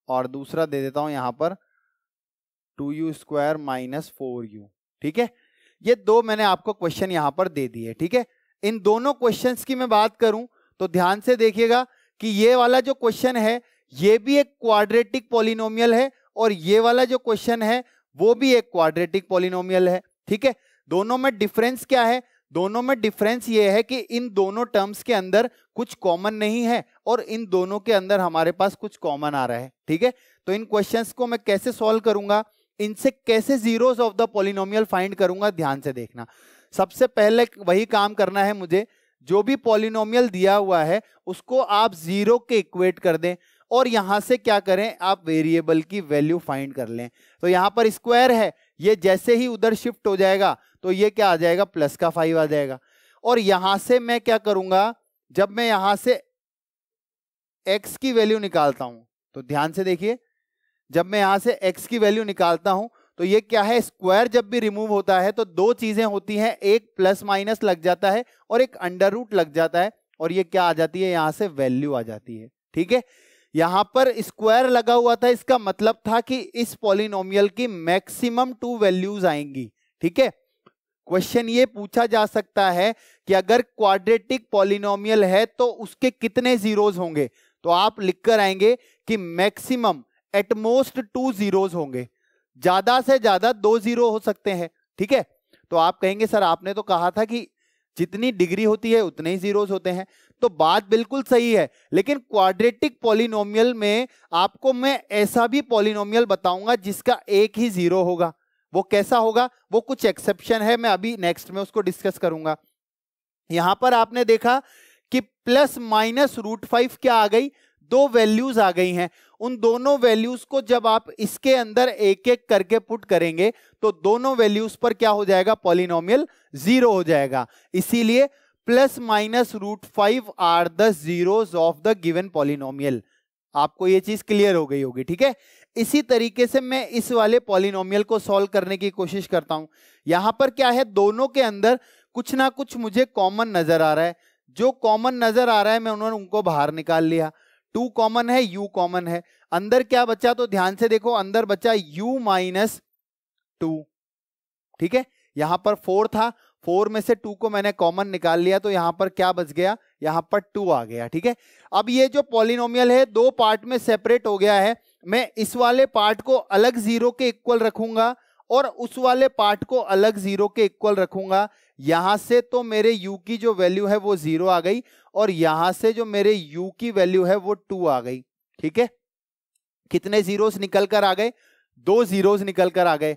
और दूसरा दे देता हूँ यहाँ पर two u square minus four u ठीक है? ये दो मैंने आपको क्वेश्चन यहाँ पर दे दिए, ठीक है? इन दोनों क्वेश्चंस की मैं बात करूँ तो ध्यान से देखिएगा कि ये वाला जो क्वेश्चन है, ये भी एक क्वाड्रेटिक पॉलिनोमियल है और ये वाला जो क्वेश्चन है, वो भी एक क्वाड्रेटिक पॉलिनोमियल है, ठीक है? दोनों में डिफरेंस क्या है? दोनों में डिफरेंस ये है कि इन दोनों टर्म्स के अंदर कुछ कॉमन नहीं है और इन दोनों के अंदर हमारे पास कुछ कॉमन आ रहा है, ठीक है? तो इन क्वेश्चंस को मैं कैसे सॉल्व करूँगा? इनसे कैसे zeros of the polynomial find करूँगा? ध्यान से देखना। सबसे पहले वही काम करना है मुझे। जो भी पॉलिनोमियल दिया हुआ है, उसको आप ज़ीरो के इक्वेट कर दें। और यहाँ से क्या करें, आप वेरिएबल की वैल्यू फाइंड कर लें। तो यहाँ पर स्क्वायर है, ये जैसे ही उधर शिफ्ट हो जाएगा तो ये क्या आ जाएगा प्लस का फाइव आ जाएगा। और यहाँ से मैं क्या करूँगा, जब मैं यहाँ से एक्स की वैल्यू निकालता हूँ तो ध्यान से देखिए, जब मैं यहाँ से एक्स की वैल्यू निकालता हूँ तो ये क्या है स्क्वायर जब भी रिमूव होता है तो दो चीज़ें होती हैं, एक प्लस माइनस लग जाता है और एक अंडर रूट लग जाता है, और ये क्या आ जाती है, यहाँ से वैल्यू आ जाती है, ठीक है? यहाँ पर स्क्वायर लगा हुआ था, इसका मतलब था कि इस पॉलिनोमियल की मैक्सिमम टू वैल्यूज़ आएँगी, ठीक है? क्वेश्चन ये पूछा जा सकता है कि अगर क्वाड्रेटिक पॉलिनोमियल है तो उसके कितने जीरोज होंगे? तो आप लिखकर आएँगे कि मैक्सिमम एटमोस्ट टू जीरोज होंगे। ज़्यादा से ज़्यादा दो ज़ीरो हो सकते हैं, ठीक है? तो आप कहेंगे, सर, आपने तो कहा था कि जितनी डिग्री होती है, उतने ही जीरोज होते हैं। तो बात बिल्कुल सही है, लेकिन क्वाड्रेटिक पॉलिनोमियल में आपको मैं ऐसा भी पॉलिनोमियल बताऊँगा जिसका एक ही ज़ीरो होगा। वो कैसा होगा? वो कुछ एक्सेप्शन है, मैं अभी नेक्स्ट में उसको डिस्कस करूँगा। यहाँ पर आपने देखा कि प्लस माइनस रूट फाइव क्या आ गई? दो वैल्यूज़ आ गई हैं। उन दोनों वैल्यूज़ को जब आप इसके अंदर एक एक करके पुट करेंगे तो दोनों वैल्यूज़ पर क्या हो जाएगा? पॉलिनोमियल ज़ीरो हो जाएगा। इसीलिए plus minus root five are the zeros of the given polynomial आपको ये चीज़ क्लियर हो गई होगी, ठीक है? इसी तरीके से मैं इस वाले पॉलिनोमियल को सॉल्व करने की कोशिश करता हूँ। यहाँ पर क्या है? दोनों के अंदर कुछ ना कुछ मुझे कॉमन नज़र आ रहा है। जो कॉमन नज़र आ रहा है, मैं उन्होंने उनको बाहर निकाल लिया। टू कॉमन है, यू कॉमन है। अंदर क्या बचा तो ध्यान से देखो, अंदर बचा यू माइनस टू। ठीक है? यहाँ पर फोर था, फोर में से टू को मैंने कॉमन निकाल लिया तो यहाँ पर क्या बच गया? यहाँ पर टू आ गया, ठीक है? अब ये जो पॉलिनोमियल है, दो पार्ट में सेपरेट हो गया है। मैं इस वाले पार्ट को अलग ज़ीरो के इक्वल रखूँगा और उस वाले पार्ट को अलग ज़ीरो के इक्वल रखूँगा। यहाँ से तो मेरे u की जो वैल्यू है वो ज़ीरो आ गई। और यहाँ से जो मेरे u की वैल्यू है वो टू आ गई, ठीक है? कितने जीरोस निकल कर आ गए? दो जीरोस निकल कर आ गए।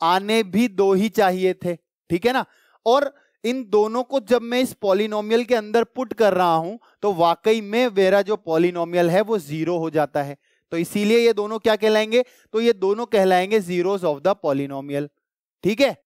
आने भी दो ही चाहिए थे, ठीक है ना? और इन दोनों को जब मैं इस पॉलिनोमियल के अंदर पुट कर रहा हूँ तो वाकई में मेरा जो पॉलिनोमियल है वो ज़ीरो हो जाता है। तो इसीलिए ये दोनों क्या कहलाएँगे? तो ये दोनों कहलाएँगे जीरोस ऑफ़ द पॉलिनोमियल ठीक है?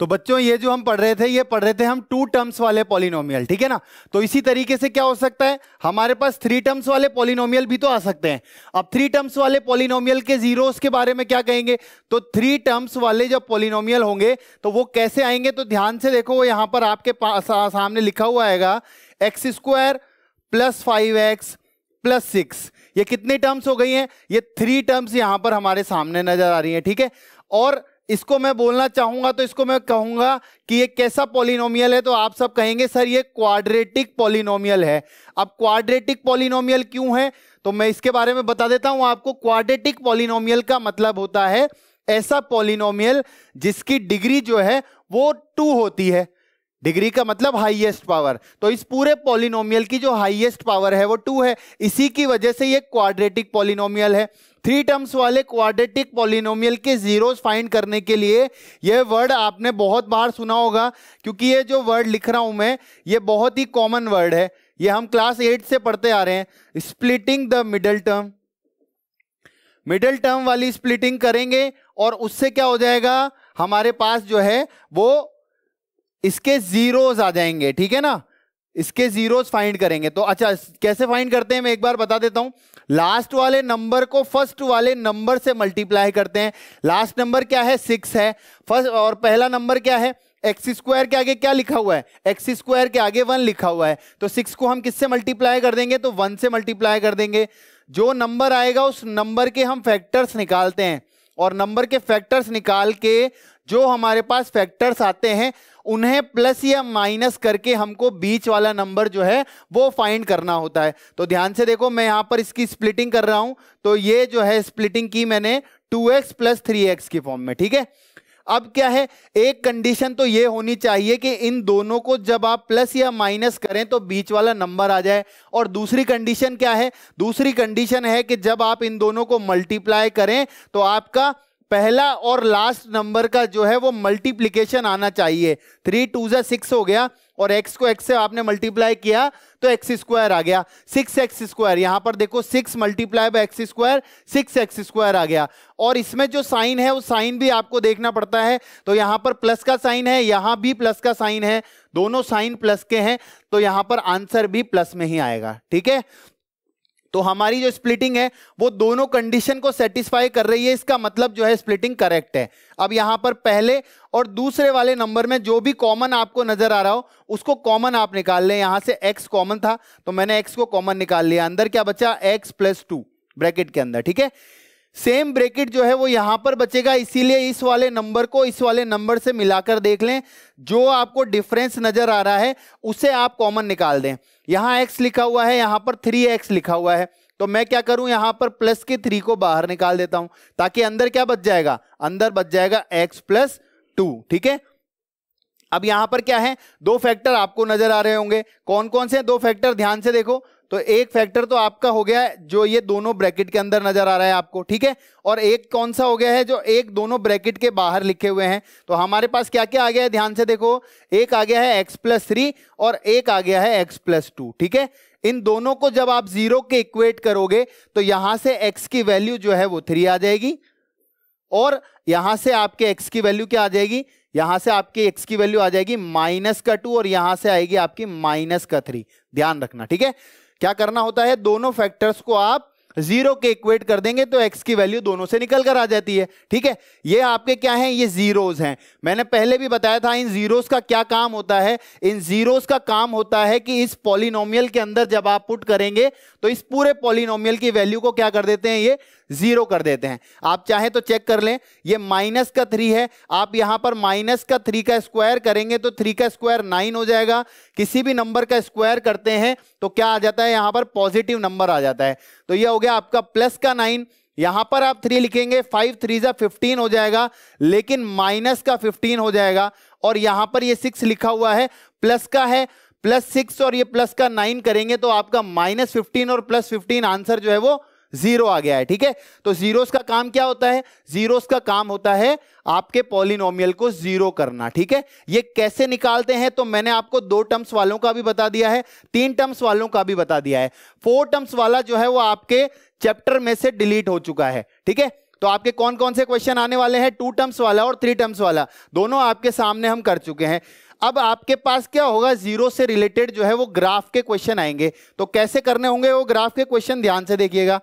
तो बच्चों, ये जो हम पढ़ रहे थे, ये पढ़ रहे थे हम टू टर्म्स वाले पॉलिनोमियल ठीक है ना? तो इसी तरीके से क्या हो सकता है? हमारे पास थ्री टर्म्स वाले पॉलिनोमियल भी तो आ सकते हैं। अब थ्री टर्म्स वाले पॉलिनोमियल के जीरोस के बारे में क्या कहेंगे? तो थ्री टर्म्स वाले जब पॉलिनोमियल होंगे तो वो कैसे आएँगे? तो ध्यान से देखो, वो यहाँ पर आपके सामने लिखा हुआ आएगा x square plus five x plus six ये कितनी टर्म्स हो गई हैं? ये थ्री टर्म्स यहाँ पर हमारे सामने नज़र आ रही हैं, ठीक है? और इसको मैं बोलना चाहूँगा तो इसको मैं कहूँगा कि ये कैसा पॉलिनोमियल है तो आप सब कहेंगे, सर, ये क्वाड्रेटिक पॉलिनोमियल है। अब क्वाड्रेटिक पॉलिनोमियल क्यों है? तो मैं इसके बारे में बता देता हूँ आपको। क्वाड्रेटिक पॉलिनोमियल का मतलब होता है ऐसा पॉलिनोमियल जिसकी डिग्री जो है वो टू होती है। डिग्री का मतलब हाईएस्ट पावर तो इस पूरे पॉलिनोमियल की जो हाईएस्ट पावर है वो टू है। इसी की वजह से ये क्वाड्रेटिक पॉलिनोमियल है। थ्री टर्म्स वाले क्वाड्रेटिक पॉलिनोमियल के जीरोस फाइंड करने के लिए यह वर्ड आपने बहुत बार सुना होगा, क्योंकि ये जो वर्ड लिख रहा हूँ मैं, ये बहुत ही कॉमन वर्ड है। ये हम क्लास एट से पढ़ते आ रहे हैं। Splitting the middle term middle term वाली स्प्लिटिंग करेंगे और उससे क्या हो जाएगा? हमारे पास जो है, वो इसके जीरोस आ जाएँगे, ठीक है ना? इसके जीरोस फाइंड करेंगे। तो अच्छा कैसे फाइंड करते हैं? मैं एक बार बता देता हूँ। लास्ट वाले नंबर को फ़र्स्ट वाले नंबर से मल्टीप्लाई करते हैं। लास्ट नंबर क्या है? सिक्स है। फ़र्स्ट और पहला नंबर क्या है? एक्स स्क्वायर के आगे क्या लिखा हुआ है? एक्स स्क्वायर के आगे वन लिखा हुआ है। तो सिक्स को हम किससे मल्टीप्लाई कर देंगे? तो वन से मल्टीप्लाई कर देंगे। जो नंबर आएगा, उस नंबर के हम फैक्टर्स निकालते हैं। और नंबर के फैक्टर्स निकाल के जो हमारे पास फैक्टर्स आते हैं, उन्हें प्लस या माइनस करके हमको बीच वाला नंबर जो है, वो फाइंड करना होता है। तो ध्यान से देखो, मैं यहाँ पर इसकी स्प्लिटिंग कर रहा हूँ। तो ये जो है स्प्लिटिंग की मैंने two x plus three x की फॉर्म में, ठीक है? अब क्या है, एक कंडीशन तो ये होनी चाहिए कि इन दोनों को जब आप प्लस या माइनस करें तो बीच वाला नंबर आ जाए। और दूसरी कंडीशन क्या है? दूसरी कंडीशन है कि जब आप इन दोनों को मल्टीप्लाई करें तो आपका पहला और लास्ट नंबर का जो है वो मल्टीप्लीकेशन आना चाहिए। थ्री टू जा सिक्स हो गया और x को x से आपने मल्टीप्लाई किया तो एक्स स्क्वायर आ गया। सिक्स एक्स स्क्वायर यहाँ पर देखो six multiply by x square six x square आ गया। और इसमें जो साइन है, वो साइन भी आपको देखना पड़ता है। तो यहाँ पर प्लस का साइन है, यहाँ भी प्लस का साइन है। दोनों साइन प्लस के हैं तो यहाँ पर आंसर भी प्लस में ही आएगा। ठीक है? तो हमारी जो स्प्लिटिंग है, वो दोनों कंडीशन को सेटिस्फाई कर रही है, इसका मतलब जो है स्प्लिटिंग करेक्ट है। अब यहाँ पर पहले और दूसरे वाले नंबर में जो भी कॉमन आपको नज़र आ रहा हो, उसको कॉमन आप निकाल लें। यहाँ से एक्स कॉमन था तो मैंने एक्स को कॉमन निकाल लिया। अंदर क्या बचा? एक्स प्लस टू ब्रैकेट के अंदर, ठीक है? सेम ब्रेकेट जो है वो यहाँ पर बचेगा, इसीलिए इस वाले नंबर को इस वाले नंबर से मिलाकर देख लें, जो आपको डिफरेंस नज़र आ रहा है, उसे आप कॉमन निकाल दें। यहाँ एक्स लिखा हुआ है, यहाँ पर थ्री एक्स लिखा हुआ है। तो मैं क्या करूँ, यहाँ पर प्लस के थ्री को बाहर निकाल देता हूँ, ताकि अंदर क्या बच जाएगा? अंदर बच जाएगा एक्स प्लस टू ठीक है? अब यहाँ पर क्या है? दो फैक्टर आपको नज़र आ रहे होंगे। कौन कौन से दो फैक्टर ध्यान से देखो। तो एक फैक्टर तो आपका हो गया है, जो ये दोनों ब्रैकेट के अंदर नज़र आ रहा है आपको, ठीक है? और एक कौन सा हो गया है, जो एक दोनों ब्रैकेट के बाहर लिखे हुए हैं। तो हमारे पास क्या क्या आ गया है? ध्यान से देखो। एक आ गया है एक्स प्लस थ्री और एक आ गया है एक्स प्लस टू ठीक है? इन दोनों को जब आप ज़ीरो के इक्वेट करोगे तो यहाँ से एक्स की वैल्यू जो है वो थ्री आ जाएगी। और यहाँ से आपके एक्स की वैल्यू क्या आ जाएगी? यहाँ से आपकी एक्स की वैल्यू आ जाएगी माइनस का टू और यहाँ से आएगी आपकी माइनस का थ्री। ध्यान रखना, ठीक है? क्या करना होता है? दोनों फैक्टर्स को आप ज़ीरो के इक्वेट कर देंगे तो एक्स की वैल्यू दोनों से निकल कर आ जाती है, ठीक है? ये आपके क्या हैं? ये जीरोस हैं। मैंने पहले भी बताया था, इन जीरोस का क्या काम होता है? इन जीरोस का काम होता है कि इस पॉलिनोमियल के अंदर जब आप पुट करेंगे तो इस पूरे पॉलिनोमियल की वैल्यू को क्या कर देते हैं ये? ज़ीरो कर देते हैं। आप चाहे तो चेक कर लें, ये माइनस का थ्री है। आप यहाँ पर माइनस का थ्री का स्क्वायर करेंगे तो थ्री का स्क्वायर नाइन हो जाएगा। किसी भी नंबर का स्क्वायर करते हैं तो क्या आ जाता है? यहाँ पर पॉजिटिव नंबर आ जाता है। तो ये हो गया आपका प्लस का नाइन। यहाँ पर आप थ्री लिखेंगे, फाइव थ्री जा फिफ्टीन हो जाएगा, लेकिन माइनस का फिफ्टीन हो जाएगा। और यहाँ पर ये सिक्स लिखा हुआ है, प्लस का है, प्लस सिक्स और ये प्लस का नाइन करेंगे तो आपका माइनस फिफ्टीन और प्लस फिफ्टीन आंसर जो है वो ज़ीरो आ गया है, ठीक है? तो जीरोस का काम क्या होता है? जीरोस का काम होता है आपके पॉलिनोमियल को ज़ीरो करना, ठीक है? ये कैसे निकालते हैं? तो मैंने आपको दो टर्म्स वालों का भी बता दिया है, तीन टर्म्स वालों का भी बता दिया है। फोर टर्म्स वाला जो है वो आपके चैप्टर में से डिलीट हो चुका है, ठीक है? तो आपके कौन कौन से क्वेश्चन आने वाले हैं? टू टर्म्स वाला और थ्री टर्म्स वाला, दोनों आपके सामने हम कर चुके हैं। अब आपके पास क्या होगा? ज़ीरो से रिलेटेड जो है वो ग्राफ के क्वेश्चन आएँगे। तो कैसे करने होंगे वो ग्राफ के क्वेश्चन? ध्यान से देखिएगा।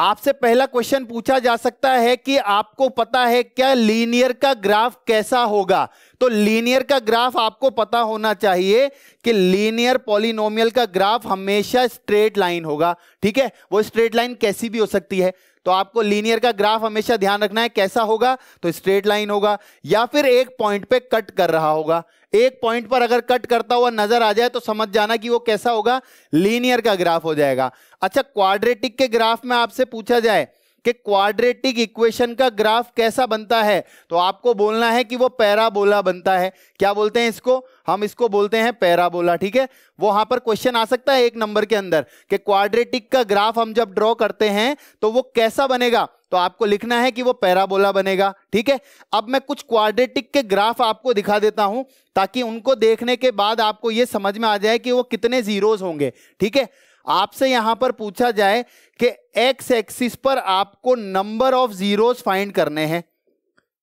आपसे पहला क्वेश्चन पूछा जा सकता है कि आपको पता है क्या लीनियर का ग्राफ कैसा होगा? तो लीनियर का ग्राफ आपको पता होना चाहिए कि लीनियर पॉलिनोमियल का ग्राफ हमेशा स्ट्रेट लाइन होगा। ठीक है? वो स्ट्रेट लाइन कैसी भी हो सकती है। तो आपको लीनियर का ग्राफ हमेशा ध्यान रखना है, कैसा होगा तो स्ट्रेट लाइन होगा, या फिर एक पॉइंट पे कट कर रहा होगा। एक पॉइंट पर अगर कट करता हुआ नज़र आ जाए तो समझ जाना कि वो कैसा होगा लीनियर का ग्राफ हो जाएगा। अच्छा क्वाड्रेटिक के ग्राफ में आपसे पूछा जाए कि क्वाड्रेटिक इक्वेशन का ग्राफ कैसा बनता है? तो आपको बोलना है कि वो पैराबोला बनता है। क्या बोलते हैं इसको? हम इसको बोलते हैं पैराबोला ठीक है? वो वहाँ पर क्वेश्चन आ सकता है एक नंबर के अंदर कि क्वाड्रेटिक का ग्राफ हम जब ड्रॉ करते हैं तो वो कैसा बनेगा? तो आपको लिखना है कि वो पैराबोला बनेगा, ठीक है? अब मैं कुछ क्वाड्रेटिक के ग्राफ आपको दिखा देता हूँ, ताकि उनको देखने के बाद आपको ये समझ में आ जाए कि वो कितने जीरोस होंगे, ठीक है? आपसे यहाँ पर पूछा जाए कि एक्स एक्सिस पर आपको नंबर ऑफ़ जीरोस फाइंड करने हैं।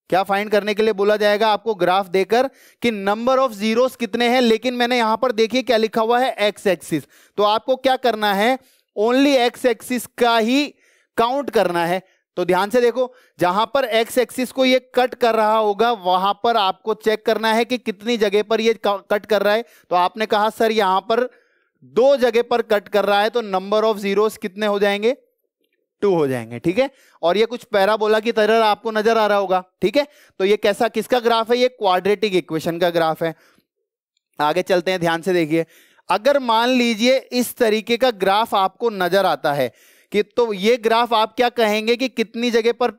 क्या फाइंड करने के लिए बोला जाएगा? आपको ग्राफ देकर कि नंबर ऑफ़ जीरोस कितने हैं, लेकिन मैंने यहाँ पर देखिए क्या लिखा हुआ है एक्स एक्सिस तो आपको क्या करना है? ओनली एक्स एक्सिस का ही काउंट करना है। तो ध्यान से देखो, जहाँ पर एक्स एक्सिस को ये कट कर रहा होगा, वहाँ पर आपको चेक करना है कि कितनी जगह पर ये कट कर रहा है। तो आपने कहा, सर, यहाँ पर दो जगह पर कट कर रहा है तो नंबर ऑफ़ जीरोस कितने हो जाएँगे? टू हो जाएँगे, ठीक है? और ये कुछ पैराबोला की तरह आपको नज़र आ रहा होगा, ठीक है? तो ये कैसा, किसका ग्राफ है? ये क्वाड्रेटिक इक्वेशन का ग्राफ है। आगे चलते हैं, ध्यान से देखिए। अगर मान लीजिए इस तरीके का ग्राफ आपको नज़र आता है, कि तो ये ग्राफ आप क्या कहेंगे कि कितनी जगह पर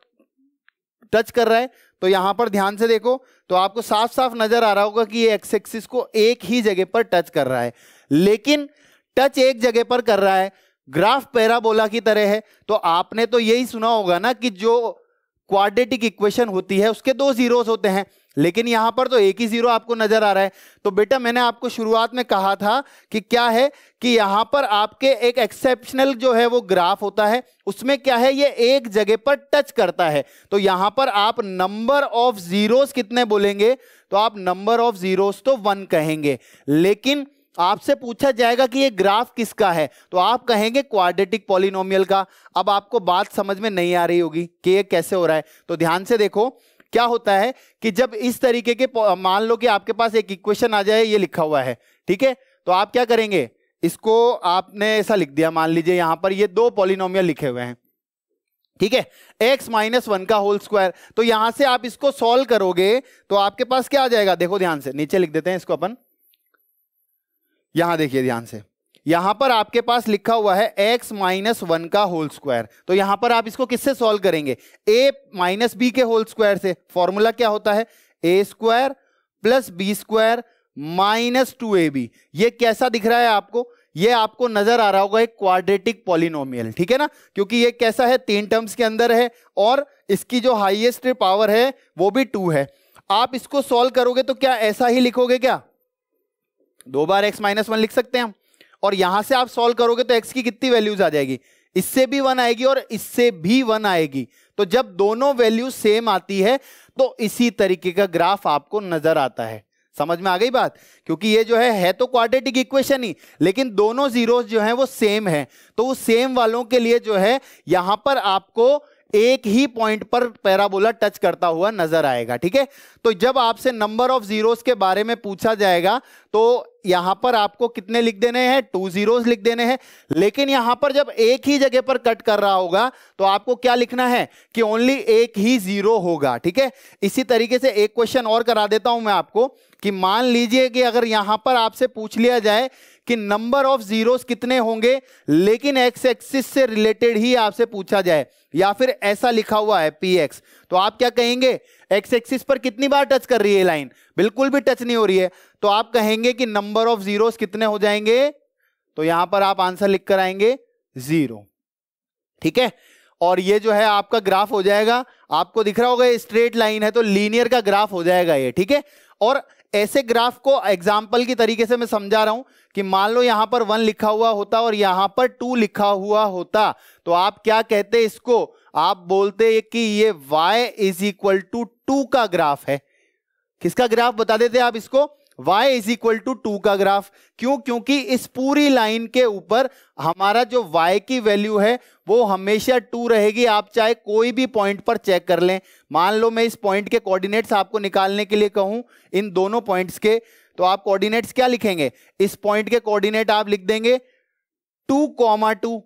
टच कर रहा है? तो यहाँ पर ध्यान से देखो तो आपको साफ़ साफ़ नज़र आ रहा होगा कि ये एक्स एक्सिस को एक ही जगह पर टच कर रहा है। लेकिन टच एक जगह पर कर रहा है। ग्राफ पैराबोला की तरह है। तो आपने तो यही सुना होगा ना कि जो क्वाड्रेटिक इक्वेशन होती है, उसके दो जीरोस होते हैं। लेकिन यहाँ पर तो एक ही ज़ीरो आपको नज़र आ रहा है। तो बेटा मैंने आपको शुरुआत में कहा था कि क्या है कि यहाँ पर आपके एक एक्सेप्शनल जो है वो ग्राफ होता है, उसमें क्या है, ये एक जगह पर टच करता है। तो यहाँ पर आप नंबर ऑफ़ जीरोस कितने बोलेंगे? तो आप नंबर ऑफ़ जीरोस तो वन कहेंगे। लेकिन आपसे पूछा जाएगा कि ये ग्राफ किसका है? तो आप कहेंगे क्वाड्रेटिक पॉलिनोमियल का। अब आपको बात समझ में नहीं आ रही होगी कि ये कैसे हो रहा है। तो ध्यान से देखो, क्या होता है कि जब इस तरीके के मान लो कि आपके पास एक इक्वेशन आ जाए, ये लिखा हुआ है, ठीक है? तो आप क्या करेंगे? इसको आपने ऐसा लिख दिया, मान लीजिए यहाँ पर ये दो पॉलिनोमियल लिखे हुए हैं, ठीक है? x माइनस वन का होल स्क्वायर तो यहाँ से आप इसको सॉल्व करोगे तो आपके पास क्या आ जाएगा? देखो ध्यान से, नीचे लिख देते हैं इसको अपन। यहाँ देखिए ध्यान से। यहाँ पर आपके पास लिखा हुआ है x माइनस वन का होल स्क्वायर तो यहाँ पर आप इसको किससे सॉल्व करेंगे? A माइनस बी के होल स्क्वायर से। फॉर्मूला क्या होता है? A square plus B square minus two A B ये कैसा दिख रहा है आपको? ये आपको नज़र आ रहा होगा एक क्वाड्रेटिक पॉलिनोमियल ठीक है ना? क्योंकि ये कैसा है? तीन टर्म्स के अंदर है और इसकी जो हाईएस्ट पावर है, वो भी टू है। आप इसको सॉल्व करोगे तो क्या ऐसा ही लिखोगे क्या? दो बार एक्स माइनस वन लिख सकते हैं हम। और यहाँ से आप सॉल्व करोगे तो एक्स की कितनी वैल्यूज़ आ जाएगी? इससे भी वन आएगी और इससे भी वन आएगी। तो जब दोनों वैल्यू सेम आती है तो इसी तरीके का ग्राफ आपको नज़र आता है। समझ में आ गई बात? क्योंकि ये जो है है तो क्वाड्रेटिक इक्वेशन ही, लेकिन दोनों जीरोस जो है वो सेम है। तो उस सेम वालों के लिए जो है, यहाँ पर आपको एक ही पॉइंट पर पैराबोला टच करता हुआ नज़र आएगा, ठीक है? तो जब आपसे नंबर ऑफ़ जीरोस के बारे में पूछा जाएगा तो यहाँ पर आपको कितने लिख देने हैं? टू जीरोस लिख देने हैं। लेकिन यहाँ पर जब एक ही जगह पर कट कर रहा होगा तो आपको क्या लिखना है? कि ओनली एक ही ज़ीरो होगा, ठीक है? इसी तरीके से एक क्वेश्चन और करा देता हूँ मैं आपको, कि मान लीजिए कि अगर यहाँ पर आपसे पूछ लिया जाए कि नंबर ऑफ़ जीरोस कितने होंगे, लेकिन एक्स एक्सिस से रिलेटेड ही आपसे पूछा जाए, या फिर ऐसा लिखा हुआ है पी एक्स तो आप क्या कहेंगे? एक्स एक्सिस पर कितनी बार टच कर रही है लाइन बिल्कुल भी टच नहीं हो रही है। तो आप कहेंगे कि नंबर ऑफ़ जीरोस कितने हो जाएँगे? तो यहाँ पर आप आंसर लिख कर आएँगे ज़ीरो ठीक है? और ये जो है आपका ग्राफ हो जाएगा। आपको दिख रहा होगा स्ट्रेट लाइन है तो लीनियर का ग्राफ हो जाएगा ये। ठीक है? और ऐसे ग्राफ को एग्ज़ाम्पल की तरीके से मैं समझा रहा हूँ कि मान लो यहाँ पर वन लिखा हुआ होता और यहाँ पर टू लिखा हुआ होता तो आप क्या कहते इसको? आप बोलते कि ये y is equal to two का ग्राफ है। किसका ग्राफ बता देते आप इसको? y is equal to two का ग्राफ क्यों? क्योंकि इस पूरी लाइन के ऊपर हमारा जो y की वैल्यू है, वो हमेशा टू रहेगी। आप चाहे कोई भी पॉइंट पर चेक कर लें। मान लो मैं इस पॉइंट के कोऑर्डिनेट्स आपको निकालने के लिए कहूँ, इन दोनों पॉइंट्स के। तो आप कोऑर्डिनेट्स क्या लिखेंगे? इस पॉइंट के कोऑर्डिनेट आप लिख देंगे टू कॉमा टू,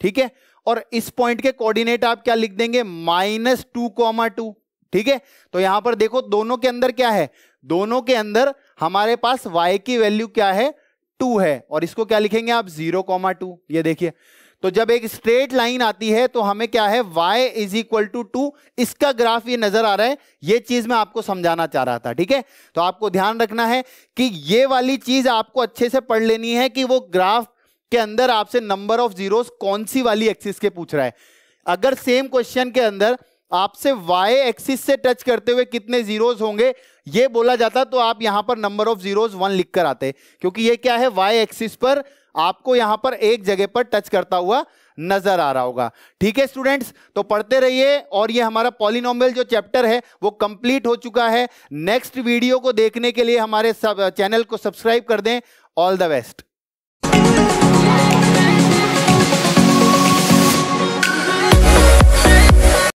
ठीक है? और इस पॉइंट के कोऑर्डिनेट आप क्या लिख देंगे? माइनस टू कॉमा टू, ठीक है? तो यहाँ पर देखो दोनों के अंदर क्या है? दोनों के अंदर हमारे पास y की वैल्यू क्या है? टू है। और इसको क्या लिखेंगे आप? Zero comma two. ये देखिए तो जब एक स्ट्रेट लाइन आती है तो हमें क्या है? Y is equal to two इसका ग्राफ ये नज़र आ रहा है। ये चीज़ मैं आपको समझाना चाह रहा था, ठीक है? तो आपको ध्यान रखना है कि ये वाली चीज़ आपको अच्छे से पढ़ लेनी है कि वो ग्राफ के अंदर आपसे नंबर ऑफ़ जीरोस कौन सी वाली एक्सिस के पूछ रहा है। अगर सेम क्वेश्चन के अंदर आपसे वाई एक्सिस से टच करते हुए कितने जीरोस होंगे, ये बोला जाता तो आप यहाँ पर नंबर ऑफ़ जीरोस वन लिख कर आते। क्योंकि ये क्या है? वाई एक्सिस पर आपको यहाँ पर एक जगह पर टच करता हुआ नज़र आ रहा होगा। ठीक है स्टूडेंट्स तो पढ़ते रहिए और ये हमारा पॉलिनोमियल जो चैप्टर है, वो कंप्लीट हो चुका है। नेक्स्ट वीडियो को देखने के लिए हमारे सब चैनल को सब्सक्राइब कर दें। All the best